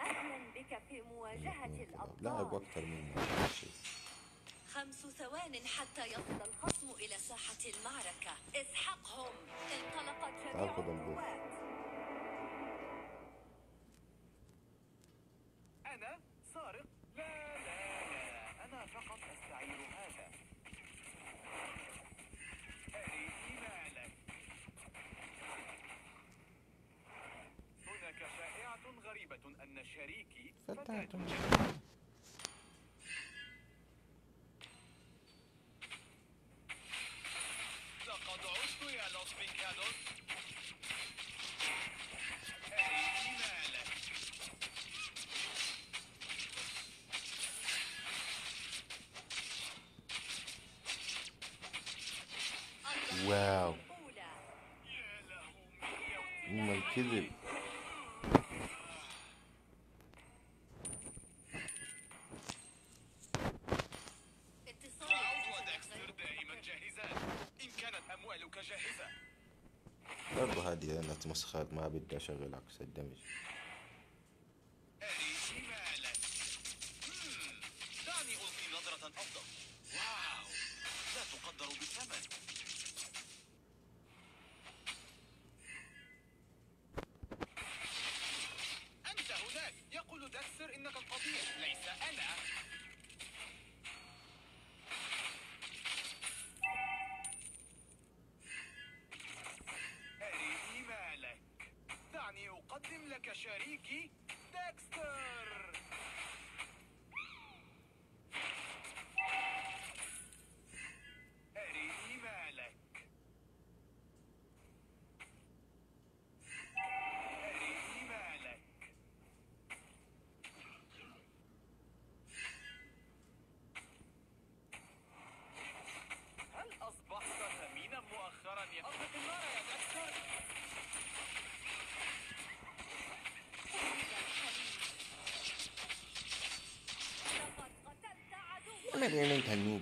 أهلا بك في مواجهة لاعب الأبطال أكثر مني شيء. خمس ثوان حتى يصل الخصم إلى ساحة المعركة. اسحقهم! انطلقت جميع. القوات. أنا سارق؟ لا لا لا. أنا فقط أستعير هذا. أريني مالك هناك شائعة غريبة أن شريكي فتاة. جاهزة برضه هذه أنا مسخات ما بدي أشغل عكس الدمج اعمل يعني انت نوب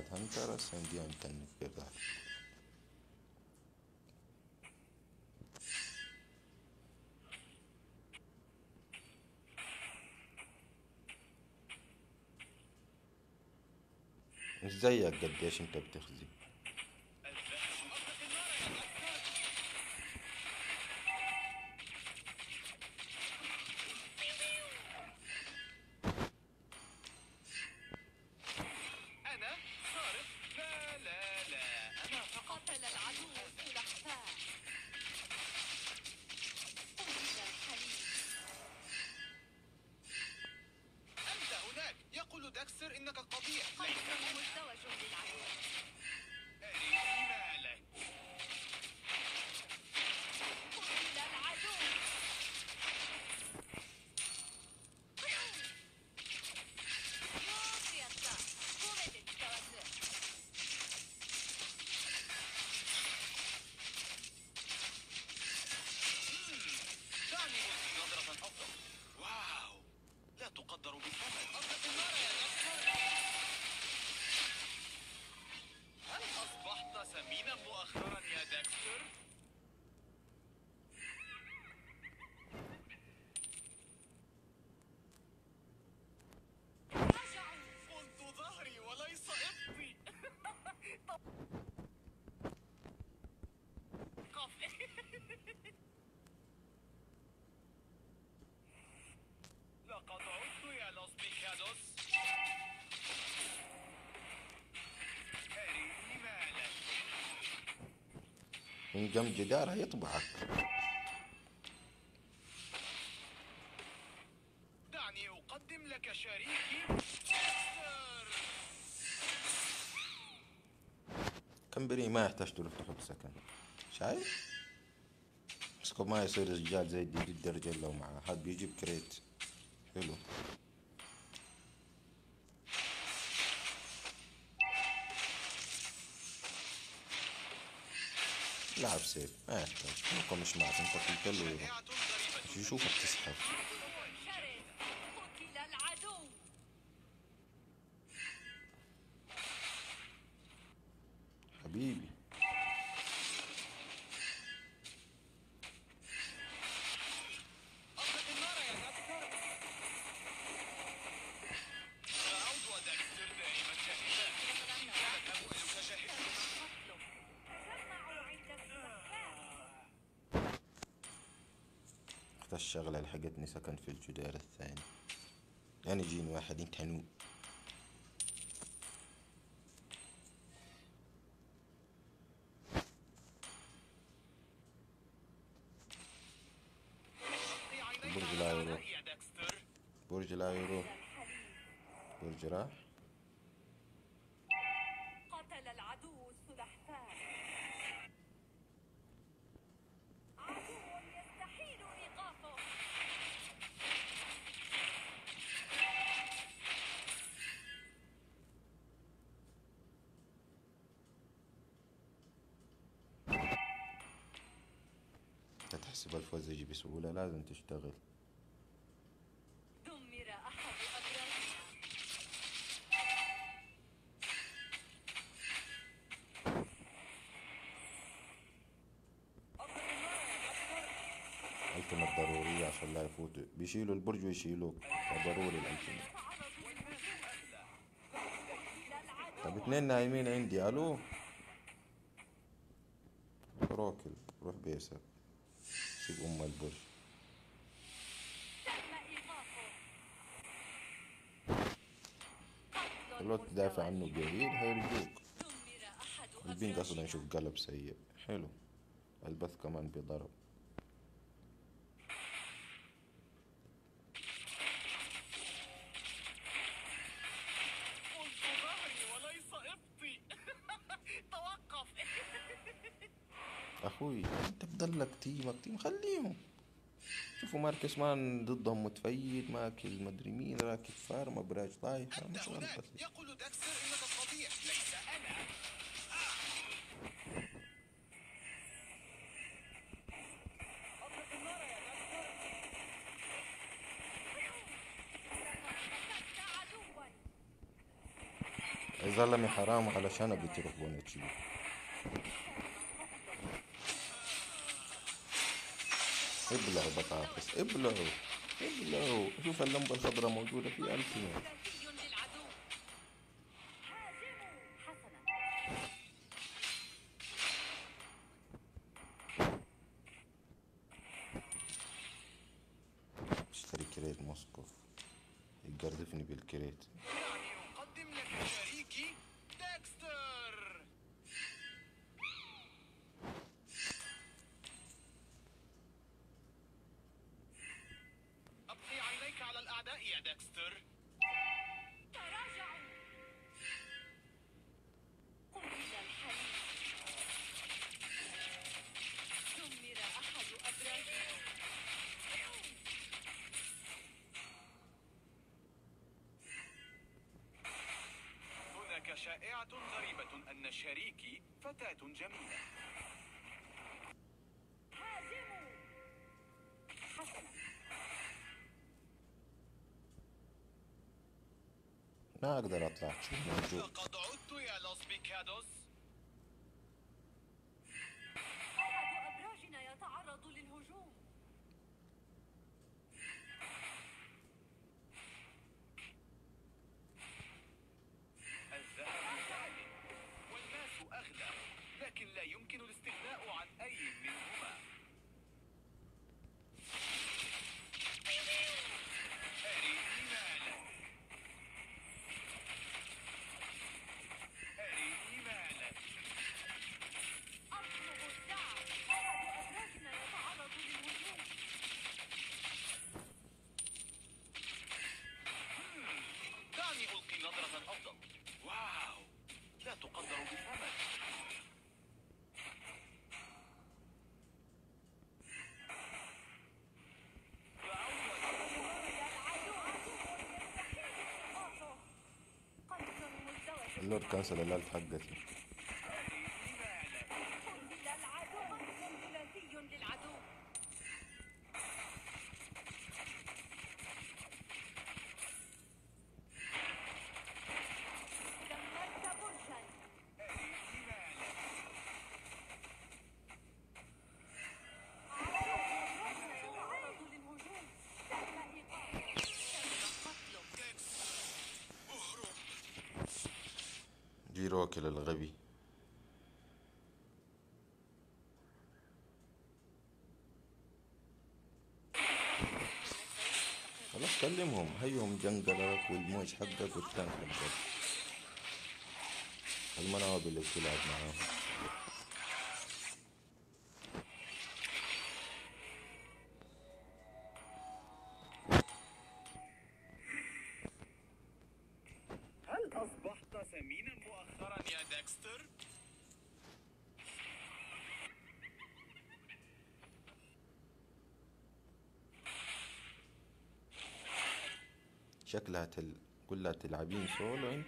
قطعة هنتر هسه نديها نتنك كذا مش زيك قديش انت بتخزي من جنب جدار هيطبعك دعني أقدم لك شريكي ديكستر. كم بري ما يحتاج تروح تحط سكن؟ شايف؟ مسكو ما يصير رجال زي دي الدرجة لو معاه. هاد بيجيب كريت. حلو. لعب سيف ما يحتاج ممكن مش معك انت قلت له يروح. مش يشوفك تسحب الشغلة اللي حقتني سكن في الجدار الثاني يعني يجيني واحد انت تحسب الفوزجي بسهولة لازم تشتغل. دمر التمت ضرورية عشان لا يفوت. بيشيلوا البرج ويشيلوك. ضروري الألتمت. طب اتنين نايمين عندي. ألو؟ روكل روح بيسك. سيب أم البرج لو تدافع عنه قليل هيرجوك. أصلا أبرارنا. يشوف قلب سيء. حلو. البث كمان بضرب. بضلك تيمك تيم خليهم. شوفوا ماركس مان ضدهم متفيد ماكل مدري مين راكب فارما براج طايحة مش يقول داكستر انك تستطيع. ليس أنا. يا زلمة حرام علشان بتروح بونتشي ابلعوا بطاطس ابلعوا ابلعوا. شوف اللمبة الخضراء موجودة في ألف فتاة جميلة هاجموا حسنا ما أقدر أطلع شو موجود لقد عدت يا لوس بيكادوس اللورد كانسل الألف حقتي قتل العدو قتل ثلاثي للعدو دمرت برجا يتعرض للهجوم تم إيقافه تم قتله جيروكل الغبي. خلاص كلمهم. هيهم جنقلك والموج حقك والتانك حقك المناوب اللي بتلعب معاهم. شكلها تل... تلعبين سولو انت؟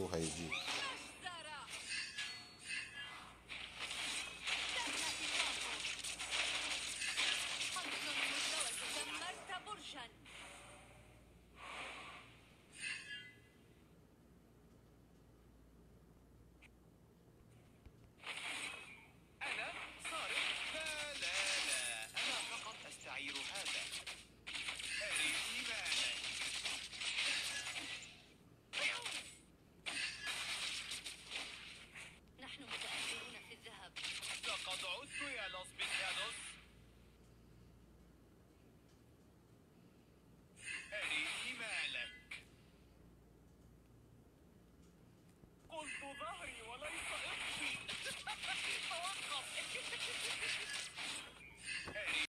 书还有句。